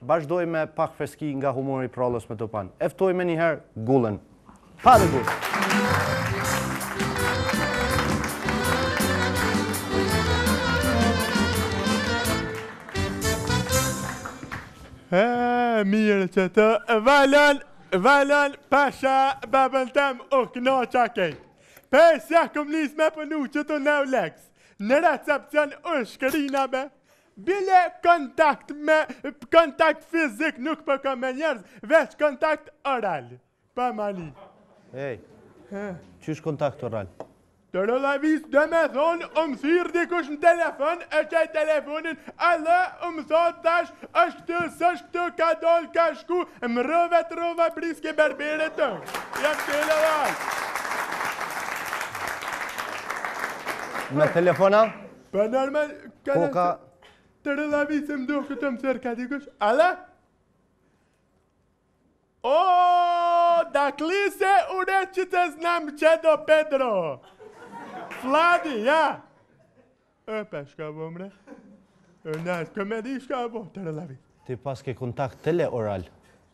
Vazhdoj me pak freski nga humori i Përrallës me Tupan. E ftoj menjëherë Gullën. Pa dhe Eee, mirë qetu valon, valon, pasha babën tem, u knaqa krejt. Prej se ja kom nis me punu qetu n'Euleks, në recepcion u shkrina be, Bile kontakt me kontakt fizik nuk po kam me njerëz, veç kontakt oral. Pa mali. Ej. Qysh kontakt oral? Të rëllavis dhe me thonë, po më thirr dikush në telefon, e çoj telefonin, alo, po më thotë tash, është, s'është, ka dalë, ka shku, më rëve të rëve briske berbere të. Jam të lë dhe. Me telefona? Po normal, ka po, ka... të rëllavicim do këtë më thirrke dikush, alo? O, da klise u re që të znam që do Pedro. Fladi, ja. E, pa shka bo mre. E, na, shka me di shka bo, të rëllavit. Ti paske kontakt tele oral.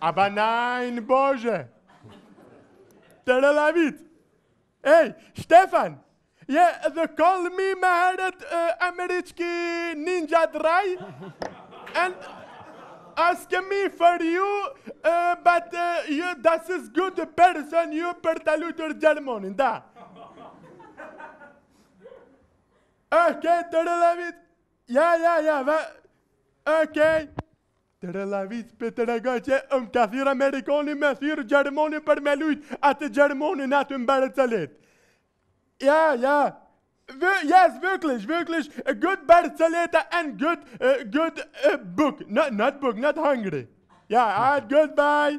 Aber nein bože. Të rëllavit. Ej, Shtefan, je dhe call me më herët uh, ameriçki ninja draj. And ask me for you, uh, but uh, you, das is good person you për ta lujtur gjermanin, da. Ok, të rëllavit. Ja, ja, ja, va. Ok. Trellavit pe tregoj që m'ka thirr amerikani më thirr gjermani për me lujt atë gjermanin aty në barcoletë ja ja vë yes vëklish vëklish good barcoleta and good uh, good uh, book not not book not hungry ja yeah, good bye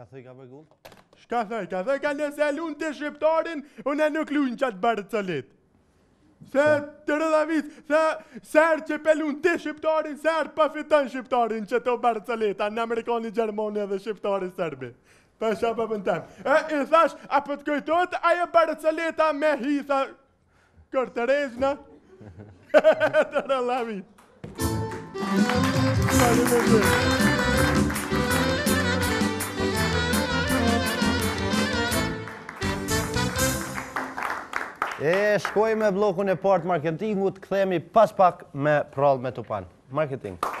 Çka thojke be Gullë? Çka thojke, thojke nëse e lun ti shqiptarin, unë nuk luj n'qat barcoletë. Se të rëdha vit, se sa herë që pe lun ti shqiptarin, sa herë po fiton shqiptari n'qato barcoleta, në Amerikani, Gjermani edhe shqiptari serbi. Pasha babën tem. E, i thash, a po të kujtohet ajo barcoleta me hi, tha, Korterezna. Të në lami. Salim e të. E shkoj me bllokun e parë të marketingut, kthehemi pas pak me Përrallë me Tupan. Marketing. Marketing.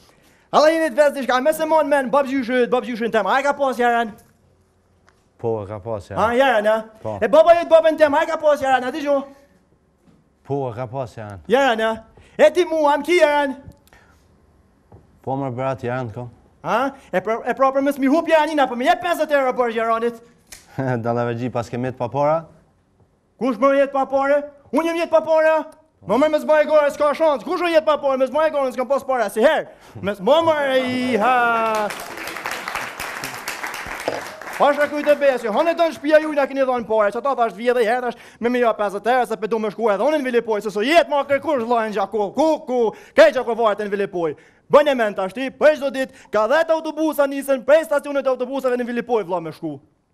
Allah, jeni të veti diçka, me se mon men, bab gjyshit, babgjyshin tem, a e ka pas jaren? Po, e ka pas jaren. A, jaren, a? Po. E baba jot babën tem, a e ka pas jaren, a din gjo? Po, e ka pas jaren. Jaren, a? E ti mu, a m'ki jaren? Po, more brat, jaren, ko. A, e pra për pra, mos me hup jaren, ina, për po me jep 50 euro për jëronit. Dallaverxhi, paske met pa pare? Kush ka met pa pare? Unë kam met pa pare, a? More, me s'baj hajgare, s'ka shansë, kush ka met pa pare, me s'baj hajgare, s'kam pas pare, asniherë, me s'baj hajgare, i ha... Pasha kujt t'besi, hanedan shpia ju m'keni dhonë pare, që ta thash dhetë herë thashë me m'i dha 50 euro, se po du me shku edhe unë n'Velipojë, se s'ka met ma kërkush gjallë n'Gjakovë, ku, ku, krejt Gjakova vajt në Velipojë. Bënë e men tashti, për çdo ditë, ka dhetë autobusa nisen prej stacionit t'autobusave në Velipojë, vlla me shku.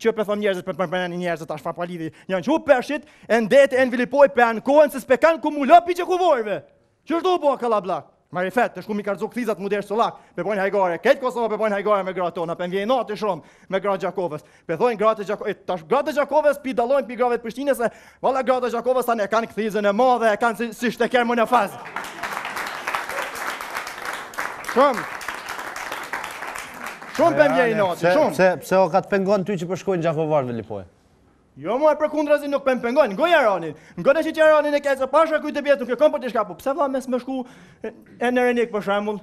që pe thonë njerëzit për përmënë një njerëzit tash farë palidhi, janë çu peshë, e në det e në Velipojë pe hanë kohën, se s'pe kanë ku mulla, piqe, kurvo. Çështë do bo kallaballa? Marifet, t'shku m'i karzu kërthizat mu desh sollak, pe bojnë hajgare, krejt Kosova pe bojnë hajgare me gratë tona, pe m'vjen inati shumë me gratë Gjakovës, pe thojnë gratë Gjakovës, tash gratë Gjakovës p'i dallojnë pi grave të Prishtinës, Valla gratë e Gjakovës tani e kanë kërthizën e madhe, e kanë si, si shteker me ni fazë. Shumë. Shumë pe m'vjen inati, shumë. Pse, pse, çka të pengon ty që pe shkojnë gjakovarët n'Velipojë? Jo mua përkundrazi nuk pe m'pengon, ngoj Aranin. Ngoje tash arsyen e ka se pasha kujt t'besi, nuk e kam për t'shkapt. Po pse valla mos me shku n'Erenik për shembull?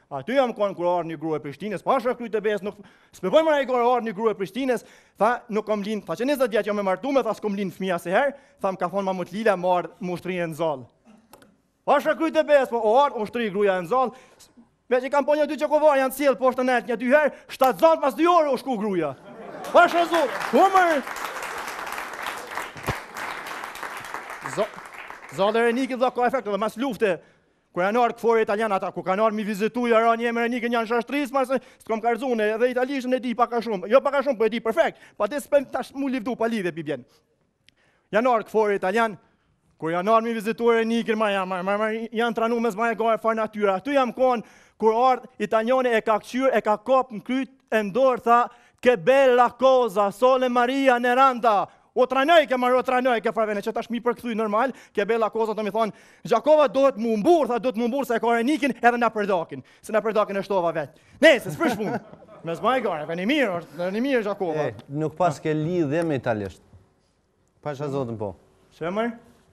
Aty jam kon kur ka ardh një grua e Prishtinës, pasha kujt t'besë, nuk s'më vjen mu ai, kur ka ardh një grua e Prishtinës, tha nuk kam lind, tha që 20 vjet jam e martuar me tha s'kam lind fëmijë asniherë, tha më ka thonë Mahmut Lila me ardh m'u shtri në zall. Pasha kujt t'besë, po o ardh u shtri gruaja në zall. Me që kam po një dy gjakovarë janë cilë, po është në një dy herë, shtatzanë pas dy orë u shku gruja. Pasha Zotin, humër! Zalli i Erenikit dhe ka efekt edhe mas lufte, Kur janë ardhë KFOR-i italian ata, kur kanë ardhë mi vizitu, ja ranë jem, Erenikun, janë shastis, masi s'kom karzune, edhe italishten e di paka shumë, jo paka shumë, po e di perfekt, po te s'pe mton tash mu livdu palidhje pi bjenë. Janë ardhë KFOR-i italian, kur janë ardhë mi vizitu Erenikun, ma janë, ma, ma, ma, janë tranu me s'baj hajgare farë natyra, aty jam konë, kur ardhë italiani e ka këqyrë, e ka kapë kryet e n'dorë, tha, ke bella cosa, sole Maria Neranda, U tranu, çfarë, u tranu çfarë veni, që tash me përkthy normal, ke bella koza do me thonë, Gjakova duhet mu mburë, tha duhet mu mburë, se e ka Erenikin edhe Qabratin, se Qabratin e shtova vetë. Ne, se së përshë punë, me s'baj hajgare, për një mirë, është një mirë Gjakova. E, nuk paske lidhje me italisht. Pasha zotën po. Shemër?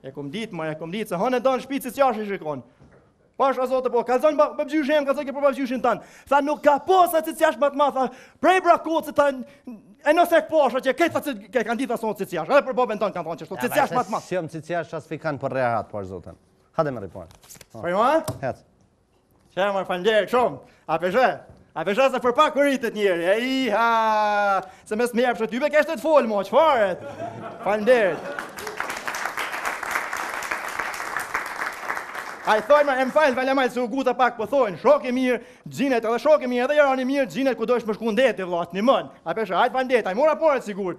E kom ditë, more, e kom ditë, se hanedan shpi, cicash i shikon. Pasha Zotin, po, kallxon ba, babgjyshi jem, kallxonke për babgjyshin tan. Tha, nuk ka pas cicash ma t'madh, tha, prej bra ku, se ta, e nëse e po, ashtë që kejtë, se ke kanë ditë, asaj cicash, edhe për babën tanë kanë thonë që shtu, cicash ma t'madh. Si jemi cicash, asë fi kanë për rehat, pasha zotën. Hajde me ripojnë. Prej ma? Hecë. Shumë faleminderit shumë. A pe sheh? A pe sheh se për pak rritet njëri. Aiha. Se mos më jepsh ti me kështu të fol mo, çfarë? Faleminderit. Ai thonë më, më fal valla ma se u nguta pak po thonë shok i mirë xhenet edhe shok i mirë edhe janë i mirë xhenet ku do të shkon me te vllat në men a pe sheh hajt faleminderit a i mora pare sigurt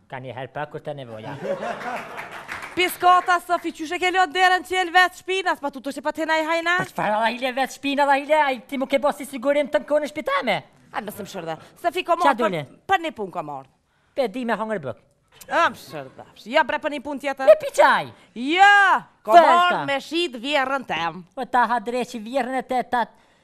Ka një herë pa kurrfarë nevoja. Piskota Sofi qysh e ke lënë derën çel vet shpinë a s'po tutesh po t'hina hajna. Po çfarë hile vet shpinë hile ti m'u ke bo si sigurim ti në shpi teme. Amë s'i m'shurdha. Sofi kom ardh për, për një punë kom ardh. Pe di me hangër buk. A m'shurdha. Ja bre për një punë tjetër. Me pi çaj. Ja, kom ardh me shit vjehrrën teme. Po ta ha dreqi vjehrrën e te tat.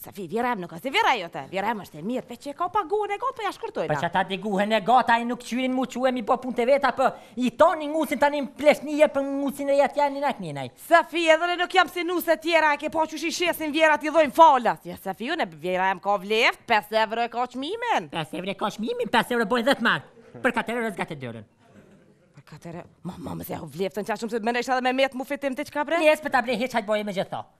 Sofi, vjehrra jeme nuk është si vjehrra jote, vjehrra jeme është e mirë, veç që e ka pak guhën e gatë, po ja shkurtojna. Për qata ta di guhen e gatë, ajo nuk kqyrin m'u çu me i bo punët e veta, po i tani ngucin tani më plesh një jetë, për po ngucin e jetë janë një nakë një najtë. Sofi, edhe unë nuk jam si nuset tjera, i ke pa qysh i shesin vjehrrat i japin falas. Ja, Sofi, unë vjehrra jeme ka vleft, 5 euro e ka çmimin. 5 euro e ka çmimin, 5 euro bojnë dhetë marka. Për katër euro zgate dorën. Për katër euro, ma, ma, më se u vleftën qa shumë, se më nësha dhe me metë mu fitim çka bre? Nja s'po ta bre, hiç hajtë bojë me gjitha.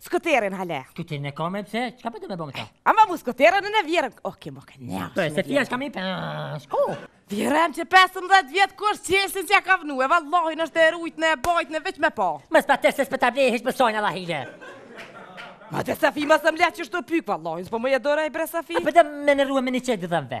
Skuterin, halle. Skuterin e kom, e pse? Çka po don me bo këta? A m'e vnu skuterin në vjehrrën. Okej me kanë. Ja. Po Sofi a s'kam me i pa. Shko. Vjehrra jem që 15 vjet kurrë çelsin s'ja ka vnu. E vallahi është e rujtne e mbajtne veç me pa. Mos po thue s'po ta vlen hiç me pa s'ka hile. Ma te Sofi ma së mletë që shtë të pykë, vallahi, s'po më e dora i bre Sofi? A përta po me rru me një qet dhëmve?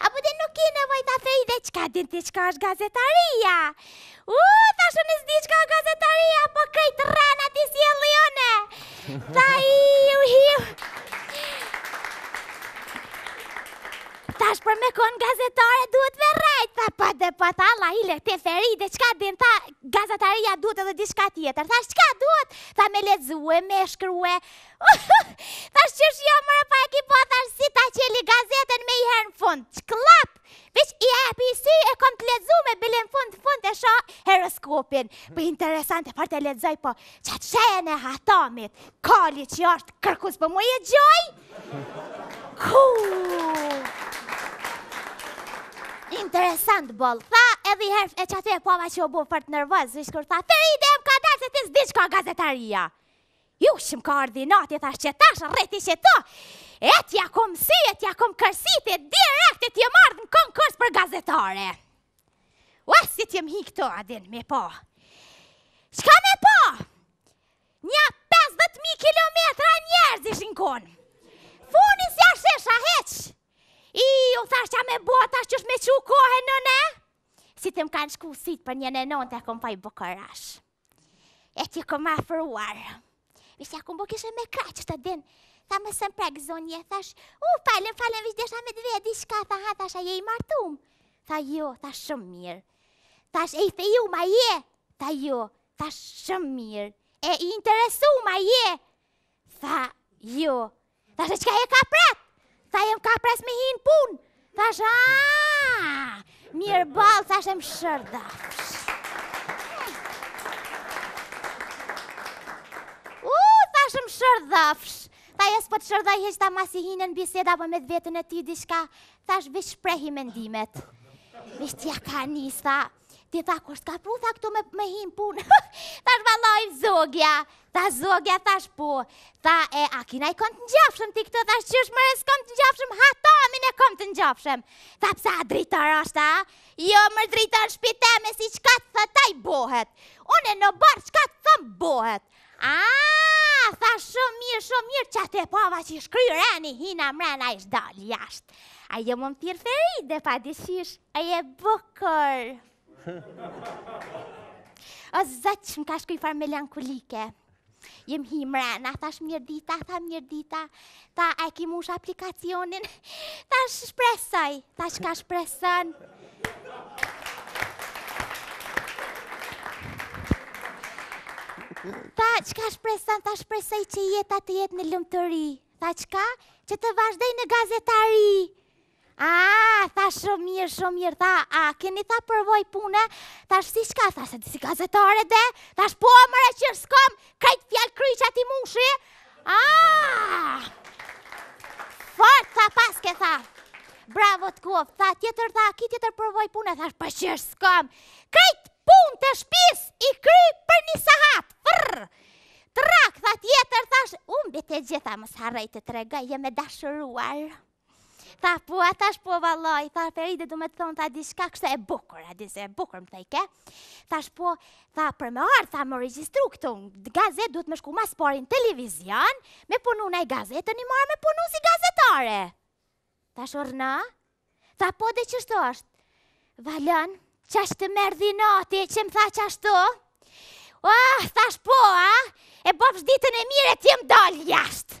A po de nuk ki nevoj tha Feride çka din ti çka është gazetaria? U, thash unë s'di çka është gazetaria, po krejt rrena ti si e lione! Tha i, u hiu! Thash për me konë gazetare duhet me rrejt, tha po de po tha lehtë Feride çka din ti gazetaria duhet edhe diçka tjetër. Thash çka duhet, tha me lexue, me shkrue, Thash qysh jo more po e ki po thash si ta çeli gazetën menjiherë në fund. Qklap! Veç ia jepi si e kom të lexu me bile në fund, fund e shoh horoskopin. Po interesant e fort e lexoj po qat shejen e atomit. Kali qysh kërkun s'po muj e gjoj? Interesant bol. Tha edhe i herë e qaty e pava që u bo fort nervoz. Veç kur tha, Feride, ka dalë se ti s'di çka â gazetaria. Qysh më ka ardhë inati, thash qetash rri ti qitu, e t'ja kom nis, e t'ja kom kërsit, e direkt e t'jam ardhë në konkurs për gazetare. Ua, si t'jam hi këtu, a din, me pa. Çka me pa? Nja 50.000 kilometra njerëz ishin konë. Funi s'ju shihke hiç. Iu thash çka me bo, tash qysh me çu kohën ne. Si të më kanë shku sytë për një nanë të e kom faj bukarash. E t'ju kom afruar. Veç ja kom bo kishe me krah që të din. Tha mos ëm prek zonjë, thash, u falëm, falëm, veç desha me t'vet diçka, tha ha, thash, a je i martum? Tha jo, thash shumë mirë. Thash, e i fejum a je? Tha jo, thash shumë mirë. E i interesum a je? Tha jo, Thash e çka je ka pret? Tha jem ka pres me hi në punë. Thash, aaa, mirë balë, thash më shurdhofsh. U, thash më shurdhofsh, Tha jo s'po të shurdhoj hiç, tha masi hinëm në biseda po me të vetën e ty diçka. Thash veç shprehi mendimet. Veç t'ja ka nis, tha, Ti tha, kush t'ka pru, tha këtu me, me hi n'punë. thash, vallaj, zogja. Tha, zogja, thash, po. Tha, e, a ki naj kon të njafshëm ti këtu, thash, qysh more, s'kom të njafshëm, Hetemin e kom të njafshëm. Tha, pse, drejtor është, a? Jo, more drejtor n'shpi teme, si çka të thotë ai bohet. Unë e në barë, çka të thom, bohet. Aaaa tha shumë mirë shumë mirë qaty e pava që shkry reni hina mrena ish dal jashtë. Ajo mu më thirr Feride pa dishish a je bukur. O Zot që më ka shku i farë melankolike. Jem hi mrena, thash mirë dita, tha mirë dita. Tha, a e ki mush aplikacionin? Thash, shpresoj. Tha, çka shpreson? Tha, çka shpreson? Thash, shpresoj që jeta të jetë në lumturi. Tha, çka? Që të vazhdoj në gazetari. Aaaa, tha shumë mirë, shumë mirë, tha, a, keni tha përvojë pune, thash si çka, tha se si gazetare dhe, thash po more qysh s'kom, krejt fjalëkryqat i mushi, aaaa, fort, tha paske, tha, bravo të koft, tha tjetër, tha, ki tjetër përvojë pune, thash po qysh s'kom, krejt punt e shpis, i kry për një sahat, frrë, trak, tha tjetër, thash, u, mbi të gjitha, mos harroj të tregoj, jem e dashuruar. Tha, po a thash po vallaj, tha Feride du me të thonë, tha diçka kështu e bukur, a di sa e bukur më thejke. Thash po, tha për me ardh, tha me u regjistru këtu n'gazetë duhet me shku ma s'pari n'televizion, me punu në një gazetë i marë, me punu si gazetare. Thash o rren a, tha po dhe qështu është, Valon, qashtu m'erdh inati, që më tha qashtu, oh, thash po, a, e bofsh ditën e mirë, t'jem dalë jashtë.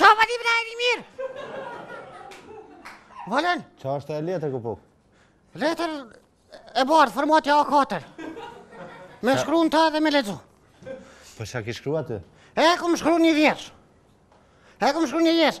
Ça pate pra a je mirë? Valon? Ça është e letër këpo? Letër e bardhë, formati A4. Me shkru në ta dhe me lexu. Po çka ki shkru aty? E kom shkru një vjersh. E kom shkru një vjersh.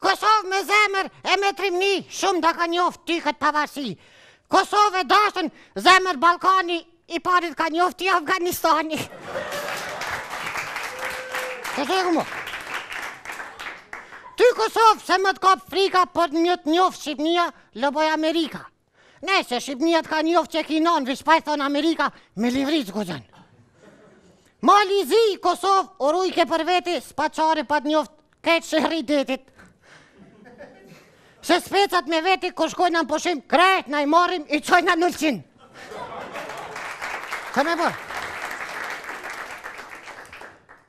Kosovë me zemër e me trimni, shumë ta kanë njoftë ty këtë pavarësi. Kosovë e dashtun, zemër Ballkani, i pari t'ka njoftë ty Afganistani. Të të këmë. Ty Kosovë, se më të kapë frika, për me të njoftë Shqipnia, loboi Amerika. Nëse Shqipnia të ka njoftë që e ki nanë, veç pa i thonë Amerika, me livritë s'guxon. Mali i Zi, Kosovë, u rujke për veti, s'pat çare pa të njoftë, kejt sherri i detit. Se specat me veti, kur shkojmë në pushim, krejt na i marrim, i çojmë në Ulqin. Ça me bërë?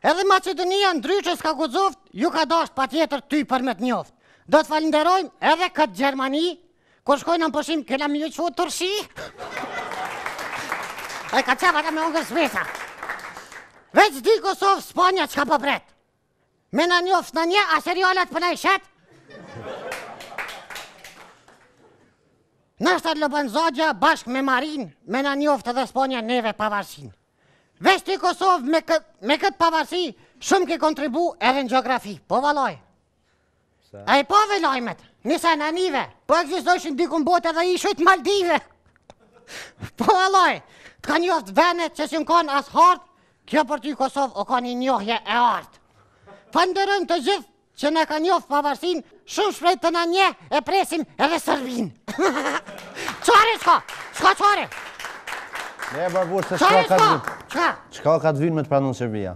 Edhe Maqedonia ndryshe s'ka guxoftë, iu ka dashtë patjetër ty për me të njoftë. Do ta falënderojmë edhe këtë Gjermani, Kur shkojmë në pushim, kena me ju çu turshi? E ka qava ka me hongër shvesa. Veç s'di, Kosovë, Spanja çka po pret? Me na njoftë s'na njeh, a serialet po na i shet? Nashta t'lobon zogja bashkë me Marin, me na njoftë edhe Spanja neve pavarsin. Veç ti Kosovë me, kët, me këtë pavarsi, shumë ke kontribu edhe në gjeografi. Po vallaj, A i pave lajmet, nisa në nive, po ekzistojshin dikun n'botë edhe ishujt Maldive. Po vallaj, të kanë njoftë vene që s'in konë as n'hartë, kjo për ty Kosovë o kanë një njohje e artë. Falënderojmë të gjithë që na kanë njoftë pavarsin, shumë shpejt të na njeh e presim edhe Serbinë. Çare s'ka, s'ka çare. Ne e barbusë, çka ka të vinë. Çka ka të vinë me të pranu Serbia.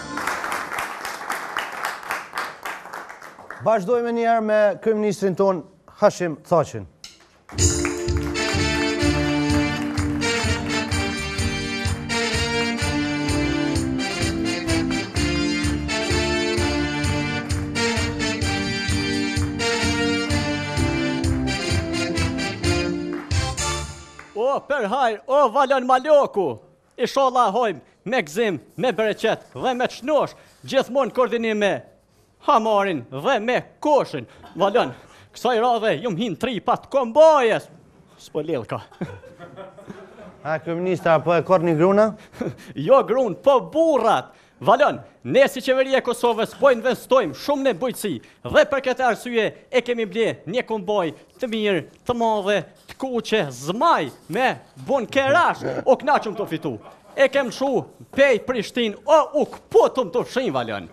Vazhdojmë një herë me kryeministrin tonë Hashim Thaçin. O, për hajr, o, Valon Maloku! Ishalla e hajmë me gëzim, me bereqet dhe me shnosh, gjithmonë n'koordinim me hamarin dhe me koshin. Valon, kësaj radhe ju më hinë tripat kombajes! S'po lelka. A, kryeministër, po e korrni grun a? Jo grunë, po burrat! Valon, Ne si Qeveri e Kosovës po investojmë shumë në bujqësi dhe për këtë arsye e kemi ble një kombajë të mirë, të madhe, të kuqe, zmaj me bunkerash! U kënaqëm tu fitu! E kem lshu pej Prishtine e u këputëm tu fshi, Valon!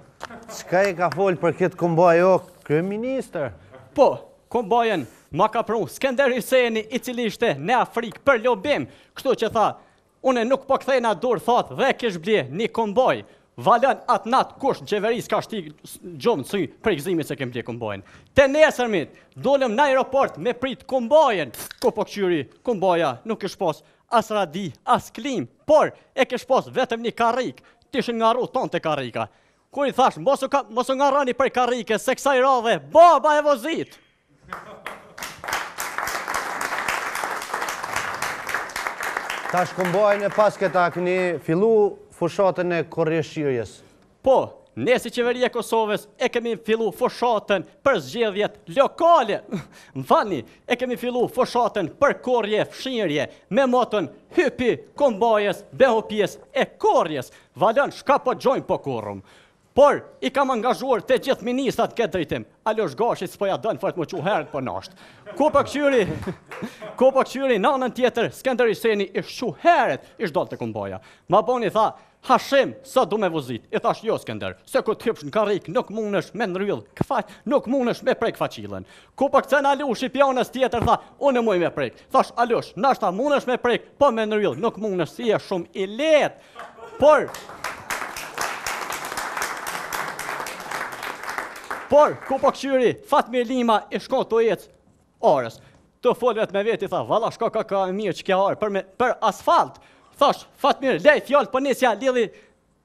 Çka je ka folë për këtë kombajë o Kryeministër? Po, kombajën ma ka pru Skënder Hyseni i cili ishte në Afrikë për lobim, kështu që tha Unë nuk po kthena dur thot dhe kish bli ni kumboj Valon at nat kush n'qeveri s' ka shti gjum n'sy prej gzimit se kem bli kumbojn te nesërmit dolëm në aeroport me prit kumbojn ku po kqyri kumboja nuk kish pos as radi as klim por e kish pos vetëm ni karrik tishin ngarru tan te karrika Kur i thashë, mos u ngarroni për karrike, se kësaj radhe, baba e vozit! Tash kumbajn e paskëta keni fillu fushatën e korrje-shirjes. Po, ne si qeveria e Kosovës e kemi fillu fushatën për zgjedhjet lokale. Më falni, e kemi fillu fushatën për korrje fshirje me moton hypi kombajës bëhu pjesë e korrjes. Valon, çka po gjojmë po korrum. Por, i kam angazhuar te gjithë ministrat këtë drejtim. Alush Gashi s'po ja don fort m'u çu herët po nashtë. Ku po kqyri, ku po kqyri në anën tjetër, Skender Hyseni ish çu herët, ish dal te kumbaja. Ma bani tha, Hashim, se du me vozit? I thash, jo Skender, se kur të hypsh në karrik nuk mundesh me ndrydh këfaq, nuk mundesh me prek kfaçillën. Ku po kcen Alushi pi anës tjetër tha, unë muj me prek. Thash, Alush, nashta mundesh me prek, po me ndrydh nuk mundesh se je shumë i lehtë. Por, por, ku po këqyri, Fatmir Limaj shkon tu ec arës. Tu folë vetë me veti tha, vala, shka koka e mirë qikjo arë, për, me, për asfalt. Thash, Fatmir, lej fjalë, për po nisja, lidhi,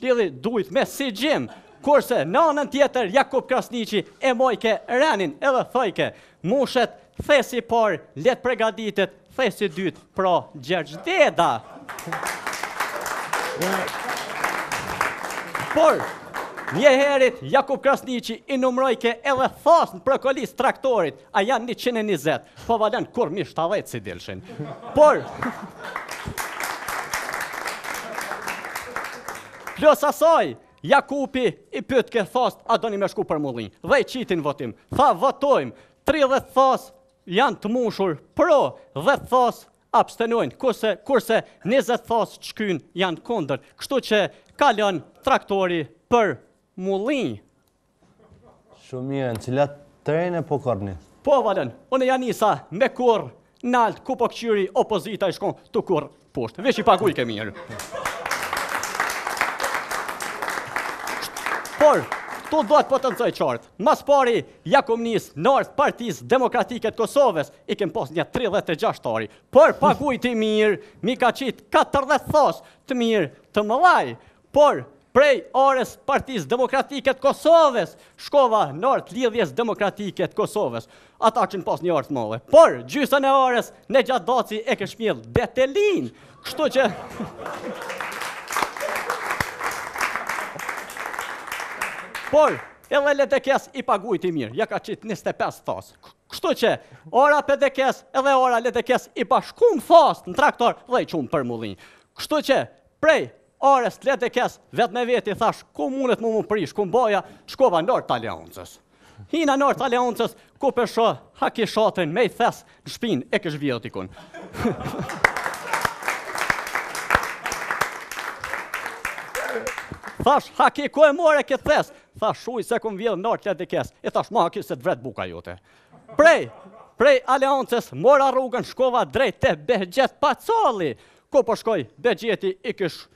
lidhi dujtë me sixhim. Kurse, në anën tjetër, Jakup Krasniqi e majke renin, edhe thojke, mushet, Thesi i parë le të pregaditet, thesi i dytë pra Gjergj Deda. Por, njëherit, Jakup Krasniqi i numrojke edhe thasët në prikolicë traktorit, a janë 120, po vallë kur mi 70 s'i dilshin. Por, plus asaj, Jakupi i pytke thast, a doni me shku për mulli, dhe i qiti n'votim, tha votojmë, Tridhjetë thas janë të mushur pro, dhjetë thas abstenojnë, kurse kurse njëzet thas të shkym janë kundër. Kështu që kalon traktori për mulli. Shumë mirë, në cilat terrene po korrni? Po, Valon, unë ja nisa me korr Nalt ku po kqyri opozita ishin kon tu korr poshtë. Veç s'i pagujke mirë. Por, ktu do ta potencoj qartë. Mas pari, ja kom nis n'arë t'partisë demokratike të Kosovës, i kem pas një 36 ari. Por, pagujti mirë, mi ka qitë 40 thas të mirë, të mëdhaj. Por, prej arës Partisë Demokratike të Kosovës, shkova në arë të Lidhjes Demokratike të Kosovës. Ata kishin pas një arë të madhe. Por, gjysën e arës, Nexhat Daci e kish mjellë detelinë. Kështu që... Por, edhe LDK-së hi pogujt i mirë. Ja ka qitë 25 thasë. Kështu që, ara PDK-së, edhe ara LDK-së i bashkum thasë në traktor dhe i çum për mulli. Kështu që, prej Arës LDK-së vetë me veti thash, ku mundet mu më prish, ku mbaja, shkova në arë t'Aleancës. Hina në arë t'Aleancës, kur pe sheh Haki Shatrin me i thes në shpin e kish vjedh dikun. Thash, haki, ku e more këtë thes? Tha, shuj se e kom vjedh në arë t'LDK-së, i thash, e thash, mos Haki se të vret buka jote. Prej, prej Aleancës, mora rrugën, shkova drejt te Behxhet Pacolli, Kur po shkoj Bexheti i kish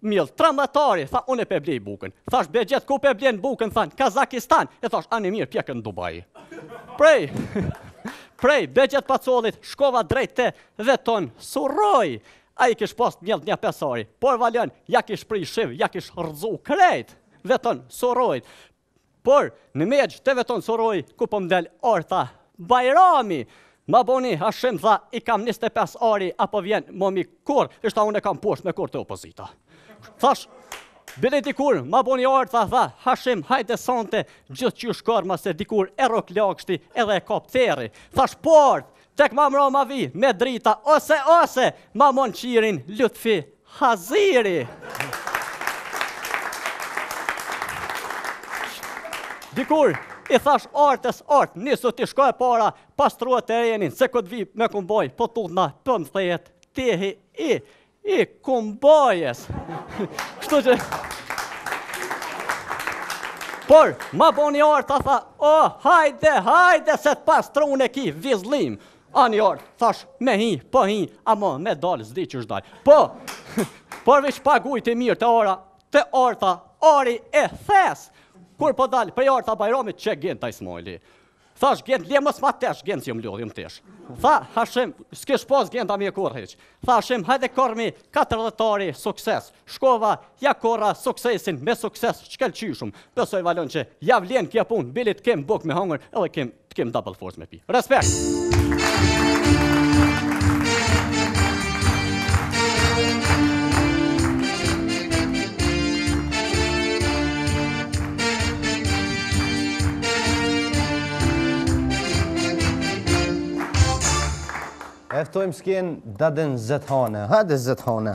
mjell tre ari, tha unë pe blej bukën. Thash Bexhet ku pe blen bukën, tha n'Kazakistan. E thash ani mirë pjeke n' në Dubai. Prej Prej Bexhet Pacollit shkova drejt te Veton Surroi. Ai kish pas mjell nja pesë ari, por vallahi ja kish pre shiu, ja kish rrëzu krejt. Veton Surroit. Por, në mexhë te Veton Surroi kur po më del Arta Bajrami! M'ja boni Hashim tha i kam 25 ari a po vjen me m'i korr, i thash unë e kam pas me korr te opozita. Thash, Bile dikur, m'ja boni Arta, tha, hashim, hajde sonte, gjithë qysh kah, ma se dikur e rok lagështi edhe e kap theri. Thash, Artë, te ka mramja vi, me drita, ose, ose, ma man qirin, lutfi, Haziri! Dikur, i thash Artës, Artë, nisu ti shko e para, pastroje terenin, se kur të vi me kombajn, po tutna, po m'thehet, tehi, i, i, kombajës. Kështu që... Por, m'ja boni Arta, tha, o, oh, hajde, hajde, se të pastrun e ki, vizllim. Ani Artë, thash, me hi, po hi, ama me dalë, s'di qysh dal. Po, hi pogujt i mirë te ara, te Arta, ari e thes, kur po dalë, prej Arta Bajramit qe Genta Ismajli. Thash, Gentë, lem mos ma tesh, Gentë jom lodhë, jom tesh. Tha, hashim, s'kish pas Genta me korr hiç. Tha, hashim, hajde korrmi, katërdhjetë ari, sukses. Shkova, ja korra, suksesin, me sukses, qekaq shumë. Besoj vallahi që, ja vlenë kja punë, bile t'kem buk me hangër, edhe kem Të kem double force me pi. Respekt! E ftojmë n'skenë dadën Zejhane. Hajde Zejhane!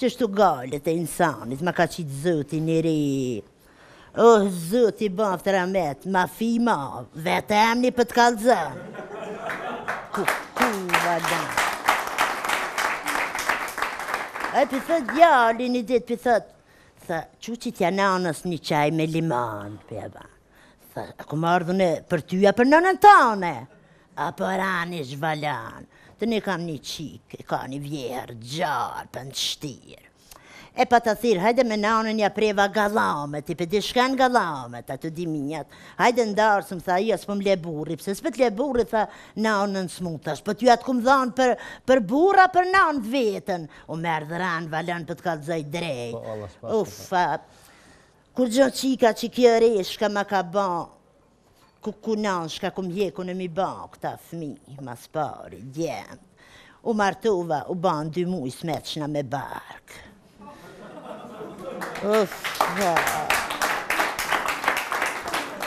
Qështu gajlet e insanit ma ka qit zoti njeri oh zot i baftë rahmet ma fi ma vet emni po të kallzon ku ku valan Ai pi thot djali një ditë pi thot, tha, çu qitja nanës një çaj me limon, pja banë. Tha, a kum ardhun për ty a për nanën tane? A për ani zhvalan? Tani kam një qikë, ka një vjehërr, gjarpën në shtirë. E pata thirrë, hajde me nanën ja preva galame, ti për dishkan galame, ta të dimijat. Hajde ndarë, së më tha, jo s'po më le burri, pse s'po të le burri, tha nanën smutë tash, po t'ju atë kum dhanë për, për burra, për nanë të vetën. O merdhë ranë, valan po të kallzoj drejt. Po, Ufa, Kur gjo qika që kjo re shka ma ka ba ku ku nan shka kum hjek unë mi ba këta fmi mas pari djem u martova u ban dy muj s'metshna me bark Uf, va.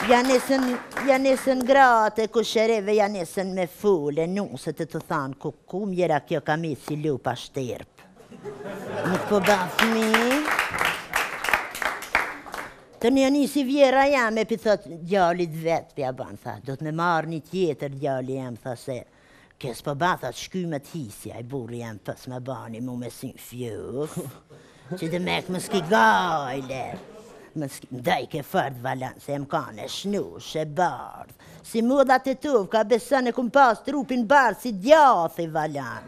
Ja nisën, ja nisën gratë e kusherive, ja nisën me fule, nuset e tu thanë, ku ku mjera kjo ka mi si lupa shterpë. Nuk po ba fmi. Tani një si vjehrra jeme pi thot djalit vet pja banë, tha, do të me marrë një tjetër djali jem, tha se, kjo s'po ba, tha, shkymet hisja, i burri jem pse me bani, mu me si në fjus, që të me këmë s'ki gajle, më s'ki, ndaj ke fërdë valan, se jem kanë e shnoshë e bardhë, si mu dhe të tuvë, ka besën e kum pasë trupin bardhë, si djathi valan.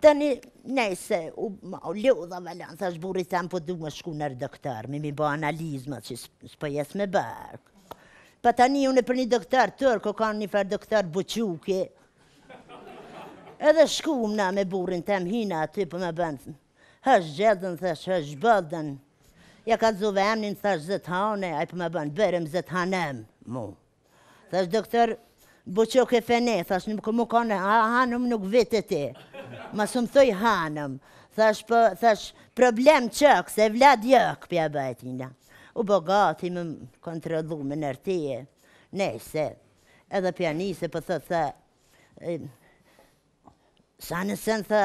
Tani, nejse, u, u lodha valan, thash burrit tem, po du me shku në doktor, me mi bo analizma, që s'po jes me barrë. Po tani unë për një doktor turk, ka kanë një farë doktor Buçuki. Edhe shkum na me burrin tem, hina aty, po me bënë, hosh geldin, thash, hosh bulduk. Ja kallzova emnin, thash, zëtë hane, ai po ma bënë, bujrum zëtë hanëm, mu. Thash doktor, Buçuk efendi, thash nuk më kone, a hanëm nuk vete ti. Mos më thuj hanëm, thash për, po, thash problem çok, se evlad jok, pja bëhe tina. U bo gati me kontrollu me nërtije, nejse, edhe pja nis e po thot, tha, sa në sen, tha,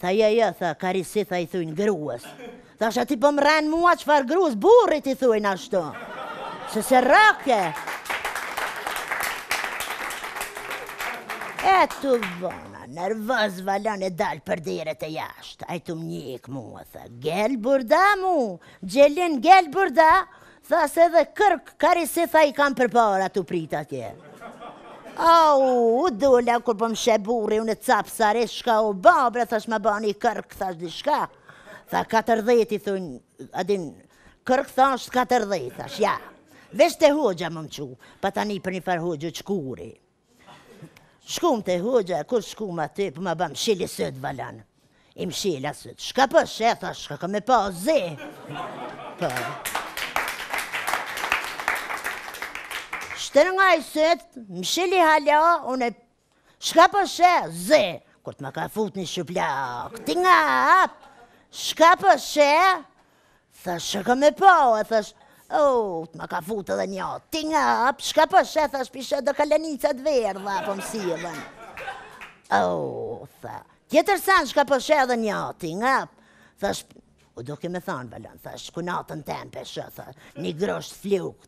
Tha jo jo tha karisi tha i thujnë gruas Thasha ti po më rrenë mua çfarë gruas burrit i thujnë ashtu Se se rake E u bona, nervoz valan e dal për dere jashtë. Ai tu më njek mua, tha, gel burda mu, gelin gel burda, Tha se dhe kërkah si tha i kam përpara tu prit atje. Au, u dola kur po më sheh burri, unë capë sari, shka u ba bre, thash ma bani kërk, tha diçka. Tha, katërdhetë, i thojnë, a din, kërk thash, katërdhetë, thash, ja. Veç te hoxha me më çu, pa tani për një farë hoxhë shkurt. Shkum te hoxha, kur shkum aty, po ma ban mshili syt Valon. I mshila syt. Shka po sheh, tha, shka ka me pa zi. Po. Shtërngaj syt, mshili hala, une, shka po sheh, zi. Kur t'ma ka fut një shuplak, tingap, shka po sheh, Thash, shka ka me pa, e thash, Oh, t'ma ka fut edhe një tingap, shka po sheh, thash, pi shoh do kalenica t'verdha po më sillen. Oh, tha. Tjetër sen, shka po sheh edhe një tingap. Thash, u duke me thanë, Valon, thash, ku n'atë tempe, thash, një grosh flukë.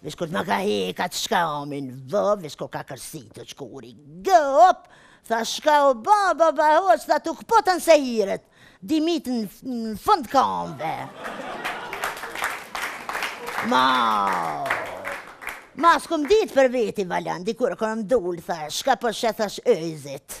Veç kur t'ma ka hek atë shkamin, vë, veç kur ka kërsit shkurt, gop, tha shka u ba, babë, hoxh, tha t'u këputën sehiret, dimijt në fund kamve. Ma, ma s'kom ditë për veti, Valon, dikur kom dul, tha, shka për po sheh, thash yjzit.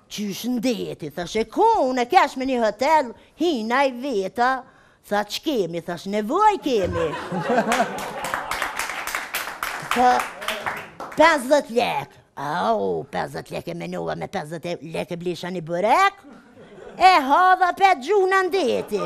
Qysh n'deti, thash, e kona kesh me një hotel, hinë ai, e veta, tha, ç'kemi, thash, nevojë kemi. Tha, 50 lek. Au, 50 lek e menova me 50 lek e blisha një burek, e hajsha e u gjujsha n'deti.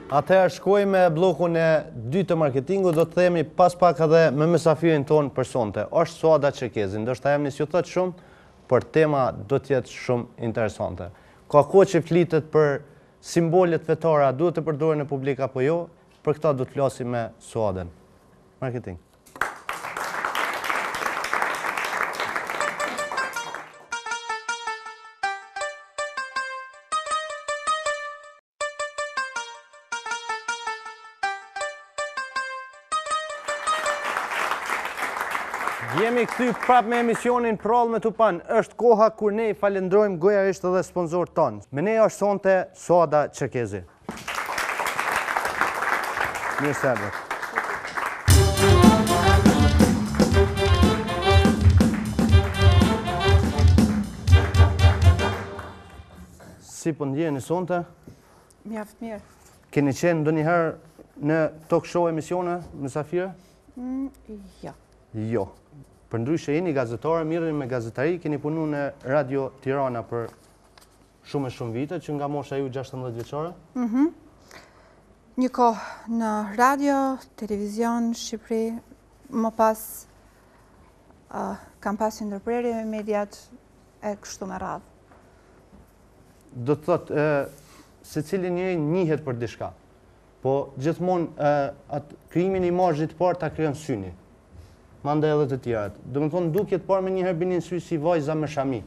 Atëherë shkojmë me bllokun e dytë të marketingut, do të kthehemi pas pak edhe me mysafirin tonë për sonte. Është Suada Çerkezi, ndoshta emri s'ju thotë shumë, por tema do të jetë shumë interesante. Ka kohë që flitet për simbolet fetare, a duhet të përdoren në publik apo jo, për këto do të flasim me Suaden. Marketing. Jemi kthy prap me emisionin Prall me Tupan. Është koha kur ne i falendrojmë gojarisht edhe sponsorët tanë. Me ne është sonte Suada Çerkezi. Mirë se erdhët. Si po ndjeheni sonte? Mjaft mirë. Keni qenë ndonjëherë në talk show emisione, mysafire? Mm, jo. Jo. Përndryshe jeni gazetare, merreni me gazetari, keni punu në Radio Tirana për shumë e shumë vite, që nga mosha juaj 16 vjeçare? Mhm. Një kohë në radio, televizion, Shqipëri, më pas kam pas një ndërprerje me mediat e kështu me radhë. do të thotë ë secili njeri njihet për diçka. Po gjithmonë ë atë krijimin e imazhit të parë ta krijon syni. Mandej edhe të tjerat. Domethënë dukje të parë menjëherë bini n'sy si vajza me shami.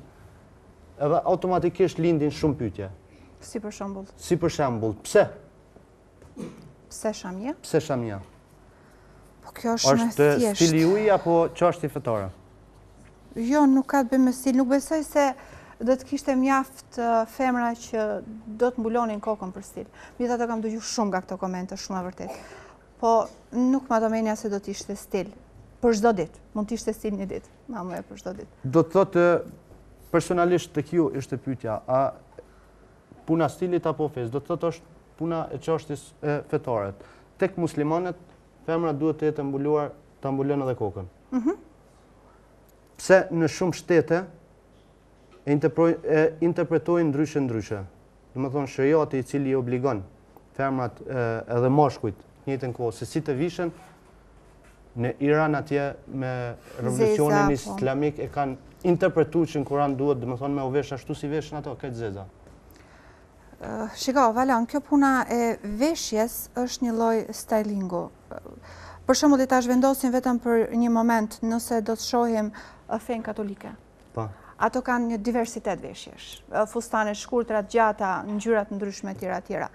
Edhe automatikisht lindin shumë pyetje. Si për shembull? Si për shembull, pse? Pse shamia? Pse shamia? Po kjo është me thjeshtë. është stili juaj apo çështje fetare? Jo, nuk ka të bëjë me stil. Nuk besoj se do të kishte mjaft femra që do të mbulonin kokën për stil. Megjithatë kam dëgju shumë nga këto komente, shumë e vërtetë. Po nuk ma do mendja se do të ishte stil. Për çdo ditë. Mund të ishte stil një ditë. Ama jo për çdo ditë. Do të thotë, personalisht te kjo ishte pyetja. A Puna stilit apo fesë, do të thotë është puna e çashtjes fetare. Tek muslimanët, femra duhet të jetë e mbuluar, ta mbulojë edhe kokën. Mhm. Pse në shumë shtete e interpretojnë ndryshe ndryshe. Domethonë, sheriati i cili i obligon femrat edhe mashkujt njëjtën kohë, se si të vishen në Iran atje me revolucionin po. islamik e kanë interpretu që në Kuran duhet domethonë me u vesh ashtu si veshen ato, te zeza. Shiko, Valon, kjo puna e veshjes është një lloj stylingu. Për shembull ta zhvendosim vetëm për një moment nëse do të shohim fenë katolike. Po. Ato kanë një diversitet veshjesh, fustane shkurtra, t'gjata, ngjyra të ndryshme tjera tjera.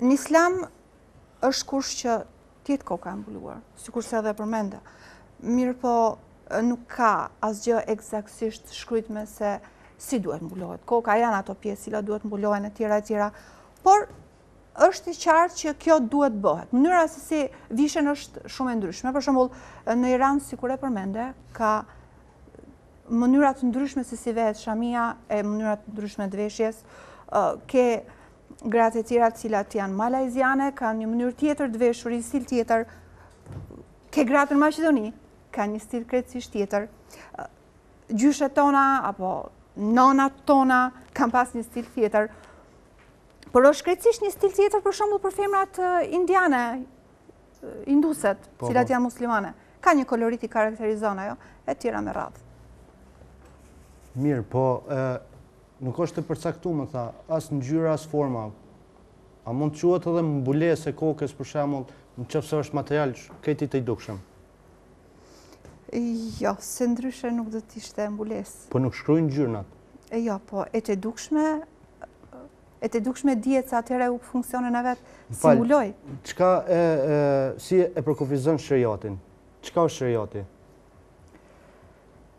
Në islam është kusht që të jetë koka e mbuluar, sikurse edhe përmende. Mirëpo nuk ka asgjë ekzaktësisht shkrutme se si duhet mbulohet koka. Janë ato pjesë, cilat duhet mbulohen e tjera e tjera. Por, është e qartë që kjo duhet bëhet. Mënyra se si vishen është shumë e ndryshme. Për shembull, në Iran, sikur e përmende, ka mënyra të ndryshme se si vehet shamia e mënyra të ndryshme të veshjes. Ke gratë e tjera të cilat janë malajziane, kanë një mënyrë tjetër të veshur, një stil tjetër. Ke gratë në Maqedoni, kanë një stil krejtësisht tjetër. Gjyshet tona, apo nonat tona, kanë pas një stil tjetër. Por është krejtësisht një stil tjetër për shembull për femrat indiane, induset, po, cilat janë muslimane. Ka një kolorit i karakterizon ajo, e tjera me radhë. Mirëpo nuk është e përcaktu me thanë, as ngjyra, as forma. A mund të quhet edhe mbulesë e kokës për shembull, në qoftë se është material krejt i tejdukshëm? Jo, se ndryshe nuk do të ishte mbulesë. Po nuk shkrun ngjyrat? E jo, po e tejdukshme, e tejdukshme dihet se atëherë funksionin e vet, si u loj. Çka e, si e përkufizon sheriatin? Çka është sheriati?